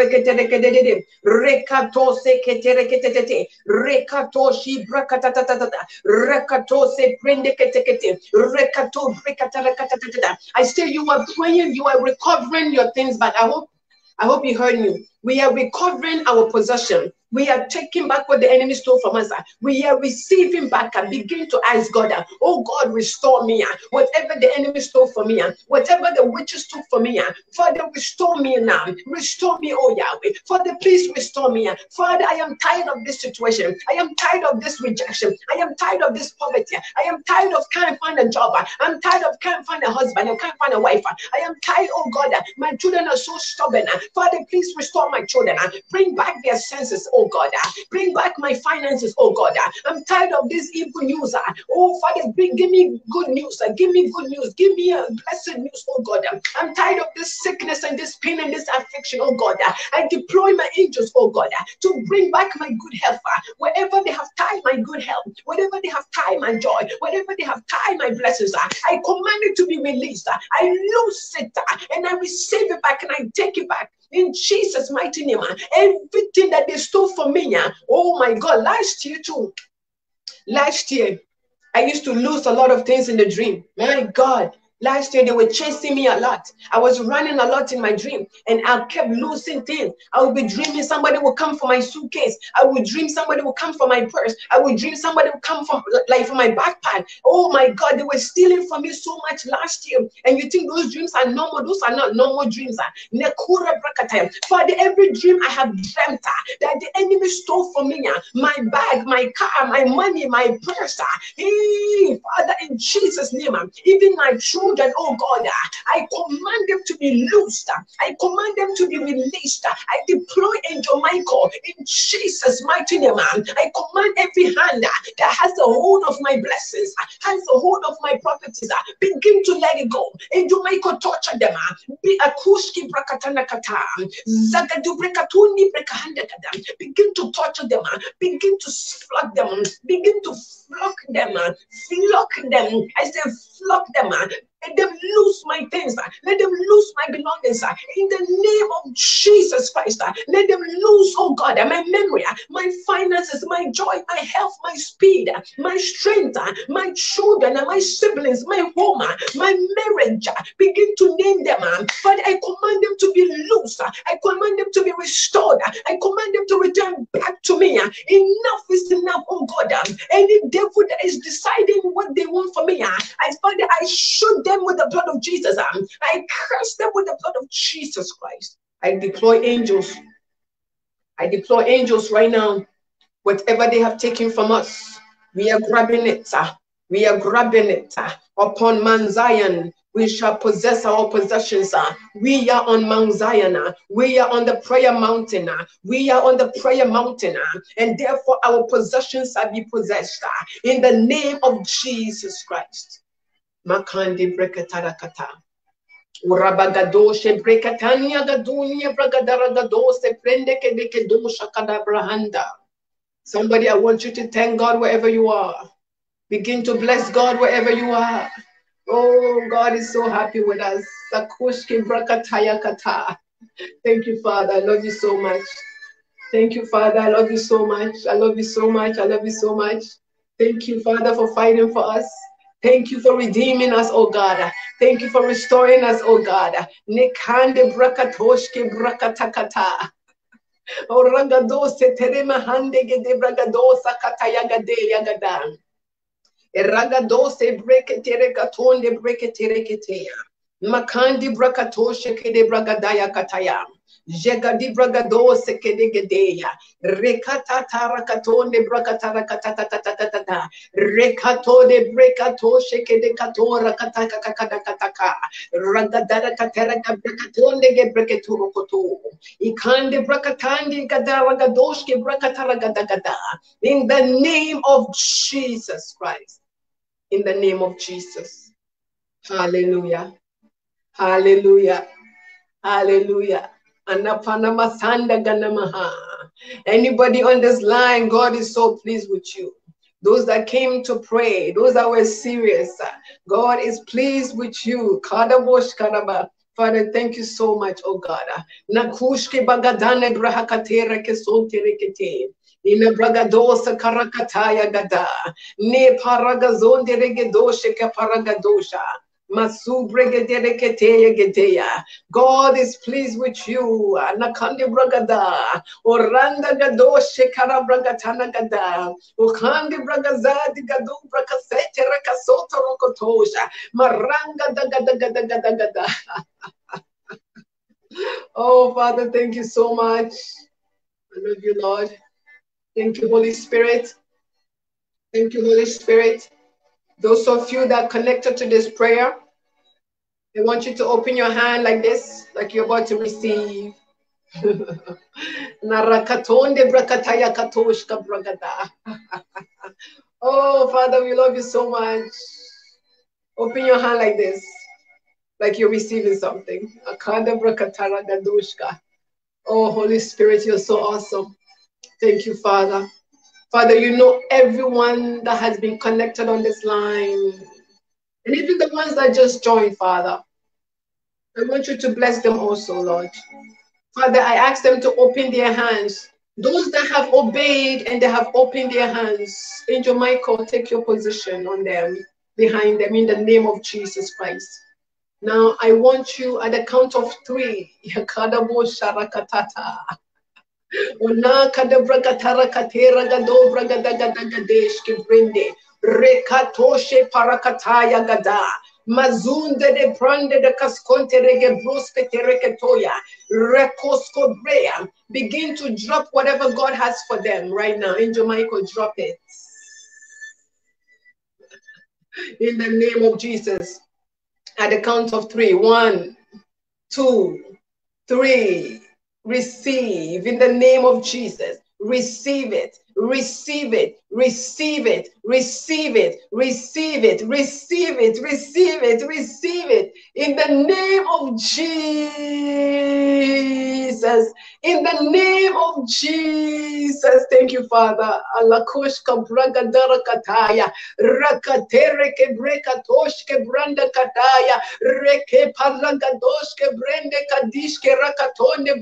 Rekatose ketereketete, Rekatoshi brakatatata, Rekatose prendeketekete, Rekato brekatadakatadada. I say you are praying, you are recovering your things back. I hope, I hope you heard me. We are recovering our possession. We are taking back what the enemy stole from us. We are receiving back and begin to ask God, oh God, restore me. Whatever the enemy stole from me, whatever the witches took from me, Father, restore me now. Restore me, oh Yahweh. Father, please restore me. Father, I am tired of this situation. I am tired of this rejection. I am tired of this poverty. I am tired of can't find a job. I'm tired of can't find a husband. I can't find a wife. I am tired, oh God, my children are so stubborn. Father, please restore my children. Bring back their senses, oh Oh, God. Ah. Bring back my finances, oh God. Ah. I'm tired of this evil news. Ah. Oh Father, bring, give me good news. Give me good news. Give me a blessed news, oh God. I'm tired of this sickness and this pain and this affliction, oh God. I deploy my angels, oh God, to bring back my good health. Wherever they have tied my good health, wherever they have tied my joy, wherever they have tied my blessings, I command it to be released. I lose it and I receive it back and I take it back in Jesus' mighty name. Everything that they stole from me, oh my God, last year too. Last year, I used to lose a lot of things in the dream. My God, Last year, they were chasing me a lot. I was running a lot in my dream, and I kept losing things. I would be dreaming somebody would come for my suitcase. I would dream somebody would come for my purse. I would dream somebody would come from like for my backpack. Oh my God, they were stealing from me so much last year. And you think those dreams are normal? Those are not normal dreams. Ah. Father, every dream I have dreamt ah, that the enemy stole from me, ah. my bag, my car, my money, my purse. Hey, Father, in Jesus' name, even my children children, oh God, I command them to be loosed. I command them to be released. I deploy Angel Michael in Jesus' mighty name. I command every hand that has the hold of my blessings, has the hold of my properties, begin to let it go. Angel Michael torture them. Be a kuski brakatana kata. Zagadu brekatuni brekahanda Begin to torture them. Begin to flog them. Begin to flock them. Flock them. I say flock them. Let them lose my things. Ah. Let them lose my belongings. Ah. In the name of Jesus Christ. Ah. Let them lose, oh God, my memory, my finances, my joy, my health, my speed, my strength, my children, my siblings, my home, my marriage. Begin to name them. But I command them to be loose. I command them to be restored. I command them to return back to me. Enough is enough, oh God. Any devil that is deciding what they want for me, I that I should with the blood of Jesus. Um, I curse them with the blood of Jesus Christ. I deploy angels. I deploy angels right now. Whatever they have taken from us, we are grabbing it. Uh, we are grabbing it. Uh, upon Mount Zion, we shall possess our possessions. Uh. We are on Mount Zion. Uh. We are on the prayer mountain. Uh. We are on the prayer mountain. And therefore, our possessions shall be possessed. In the name of Jesus Christ. Makandi brekatarakata. Urabagadoshe brekatania gadunia bragadaragados prende kedeke dosha kadabrahanda. Somebody, I want you to thank God wherever you are. Begin to bless God wherever you are. Oh, God is so happy with us. Sakushki brakataya kata. Thank you, Father. I love you so much. Thank you, Father. I love you so much. I love you so much. I love you so much. Thank you, Father, for fighting for us. Thank you for redeeming us, oh God. Thank you for restoring us, oh God. Nikande brakatoshke brakatakata. Oragadose terema hande gede bragadosa katayagade yagadan. Eragadose breketere katonde breketere ketea. Makandi brakatoshe kede bragadaya kataya. Jegadi bragadose kede gedeya. Rekata tarakatonde brakatara katatatatatata. kata. Rekato de brekato. Ragadara katera kabrekatonde ge breketuro koto. Ikande. In the name of Jesus Christ. In the name of Jesus. Hallelujah. Hallelujah. Hallelujah. Anybody on this line, God is so pleased with you. Those that came to pray, those that were serious, God is pleased with you. Father, thank you so much, oh God. Nakushke bagadane brahakatera kesonterekete. Ina bragadosa karakataya gada. Ne paragazonde regedoshe kaparagadosha. God is pleased with you. Nakandi bragada. Oranda gado shekara bragatana gada. Ukandi bragazadi gadu brakasete rakasota rokotosha. Maranga da gada gada gada gada. Oh, Father, thank you so much. I love you, Lord. Thank you, Holy Spirit. Thank you, Holy Spirit. Those of you that connected to this prayer, I want you to open your hand like this, like you're about to receive. [LAUGHS] [LAUGHS] oh, Father, we love you so much. Open your hand like this, like you're receiving something. Oh, Holy Spirit, you're so awesome. Thank you, Father. Father, you know everyone that has been connected on this line. And even the ones that just joined, Father. I want you to bless them also, Lord. Father, I ask them to open their hands. Those that have obeyed and they have opened their hands, Angel Michael, take your position on them, behind them, in the name of Jesus Christ. Now, I want you at the count of three. [LAUGHS] Ona kadabrakatara katera gadobra gadagadagadeshke brinde. Rekatoshe parakataya gada. Mazunde de prande de casconte rege bruske tereketoya. Rekosko brea. Begin to drop whatever God has for them right now. Angel Michael, drop it. In the name of Jesus. At the count of three. One, two, three receive in the name of Jesus. Receive it, receive it, receive it, receive it, receive it, receive it, receive it, receive it in the name of Jesus. In the name of Jesus. Thank you, Father. Kataya. Reke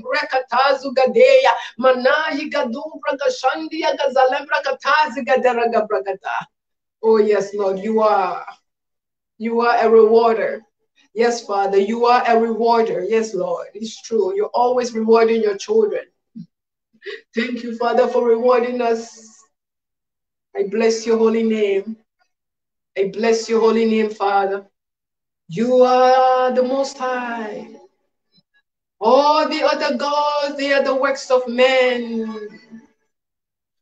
brekatazu gadeya. Manayi gadu bragashandia gazalembra katazi. Oh, yes, Lord, you are. You are a rewarder. Yes, Father, you are a rewarder. Yes, Lord, it's true. You're always rewarding your children. Thank you, Father, for rewarding us. I bless your holy name. I bless your holy name, Father. You are the Most High. All the other gods, they are the works of men.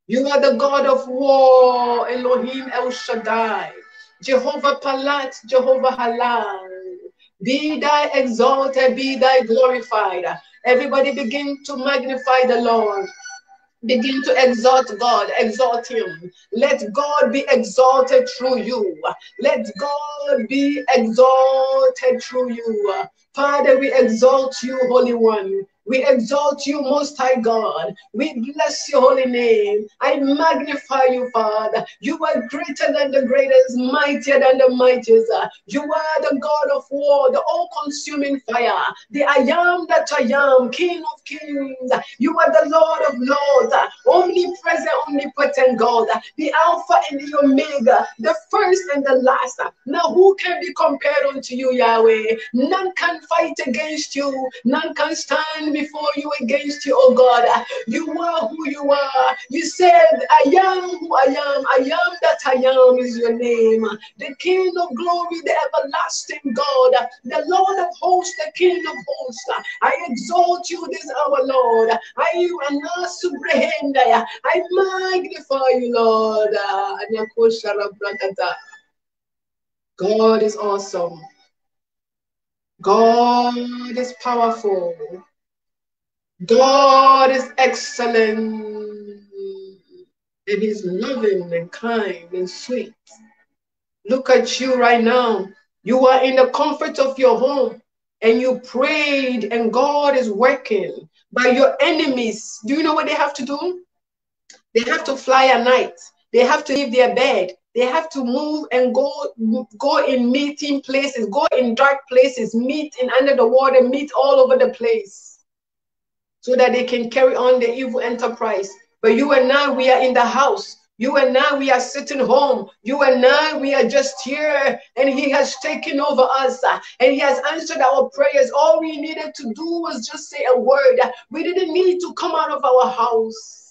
You are the God of war, Elohim El Shaddai, Jehovah Palat, Jehovah Halal. Be thy exalted, be thy glorified. Everybody begin to magnify the Lord. Begin to exalt God, exalt Him. Let God be exalted through you. Let God be exalted through you. Father, we exalt you, Holy One. We exalt you, Most High God. We bless your holy name. I magnify you, Father. You are greater than the greatest, mightier than the mightiest. You are the God of war, the all consuming fire, the I am that I am, King of kings. You are the Lord of lords, omnipresent, omnipotent God, the Alpha and the Omega, the first and the last. Now, who can be compared unto you, Yahweh? None can fight against you, none can stand before you against you, oh God. You are who you are. You said, I am who I am. I am that I am is your name. The King of glory, the everlasting God, the Lord of hosts, the King of hosts. I exalt you this hour, Lord. I I magnify you, Lord. God is awesome. God is powerful. God is excellent. And He's loving and kind and sweet. Look at you right now. You are in the comfort of your home and you prayed, and God is working. By your enemies, do you know what they have to do? They have to fly at night. They have to leave their bed. They have to move and go go in meeting places, go in dark places, meet in under the water, meet all over the place, so that they can carry on the evil enterprise. But you and I, we are in the house. You and I, we are sitting home. You and I, we are just here, and He has taken over us, uh, and He has answered our prayers. All we needed to do was just say a word. We didn't need to come out of our house.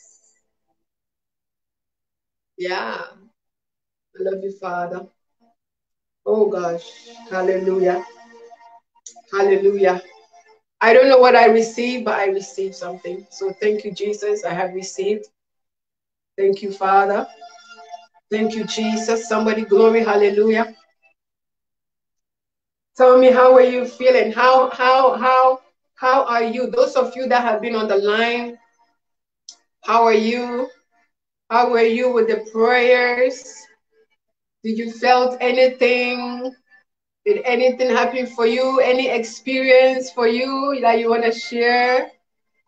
Yeah. I love you, Father. Oh gosh. Hallelujah. Hallelujah. I don't know what I received, but I received something. So thank you, Jesus. I have received. Thank you, Father. Thank you, Jesus. Somebody glory, hallelujah. Tell me how are you feeling? How how how how are you? Those of you that have been on the line, how are you? How were you with the prayers? Did you felt anything? Did anything happen for you? Any experience for you that you want to share?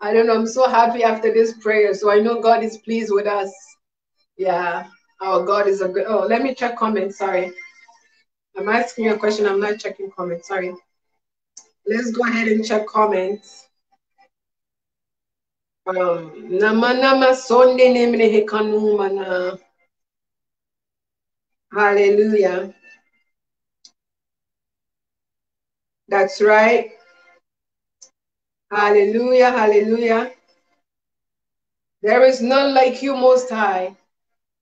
I don't know. I'm so happy after this prayer. So I know God is pleased with us. Yeah. Our God is a good. Oh, let me check comments. Sorry. I'm asking you a question. I'm not checking comments. Sorry. Let's go ahead and check comments. Um. Hallelujah. That's right. Hallelujah. Hallelujah. There is none like you, Most High.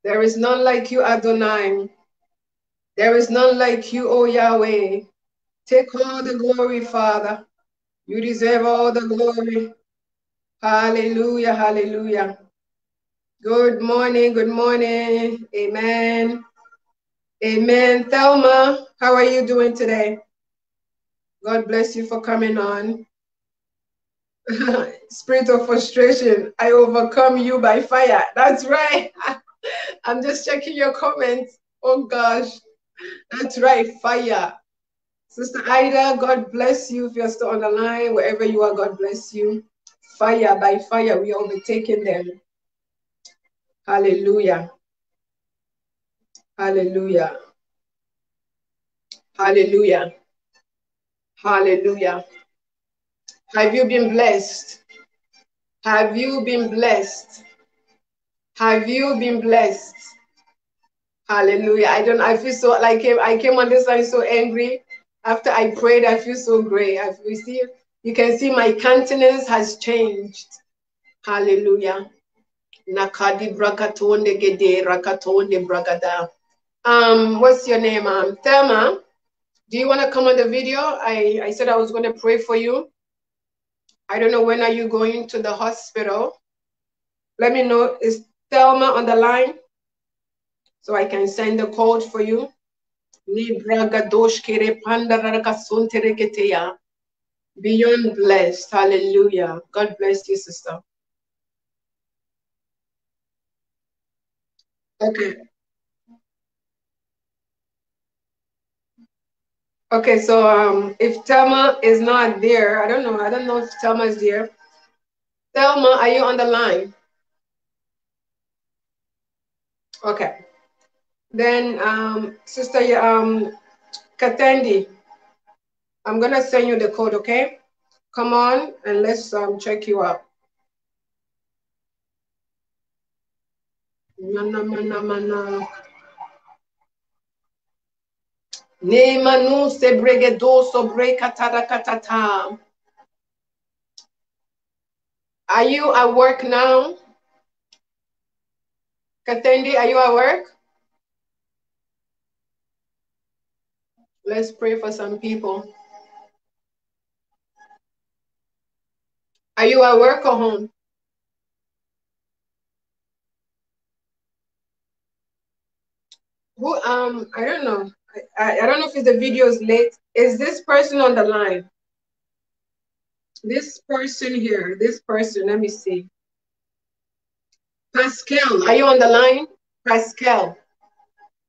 There is none like you, Adonai. There is none like you, O Yahweh. Take all the glory, Father. You deserve all the glory. Hallelujah, hallelujah. Good morning, good morning. Amen. Amen. Thelma, how are you doing today? God bless you for coming on. [LAUGHS] Spirit of frustration, I overcome you by fire. That's right. [LAUGHS] I'm just checking your comments. Oh gosh. That's right, fire. Sister Ida, God bless you if you're still on the line. Wherever you are, God bless you. Fire by fire, we are overtaking them. Hallelujah. Hallelujah. Hallelujah. Hallelujah. Have you been blessed? Have you been blessed? Have you been blessed? Hallelujah. I don't I feel so like I came on this line so angry. After I prayed, I feel so great. I've received, you can see my countenance has changed. Hallelujah. Nakadi brakatonde gede rakatonde bragada. Um, what's your name? Um, Thelma. Do you want to come on the video? I, I said I was going to pray for you. I don't know when are you going to the hospital. Let me know. Is Thelma on the line? So I can send the code for you. Beyond blessed. Hallelujah. God bless you, sister. Okay. Okay, so um, if Thelma is not there, I don't know. I don't know if Thelma is there. Thelma, are you on the line? Okay. Then, um, Sister um, Katendi, I'm gonna send you the code. Okay, come on and let's um, check you out. Ne manu se bregedoso brekatara katata. Are you at work now? Katendi, are you at work? Let's pray for some people. Are you at work or home? Who um I don't know. I, I don't know if the video is late. Is this person on the line? This person here, this person, let me see. Pascal, are you on the line? Pascal.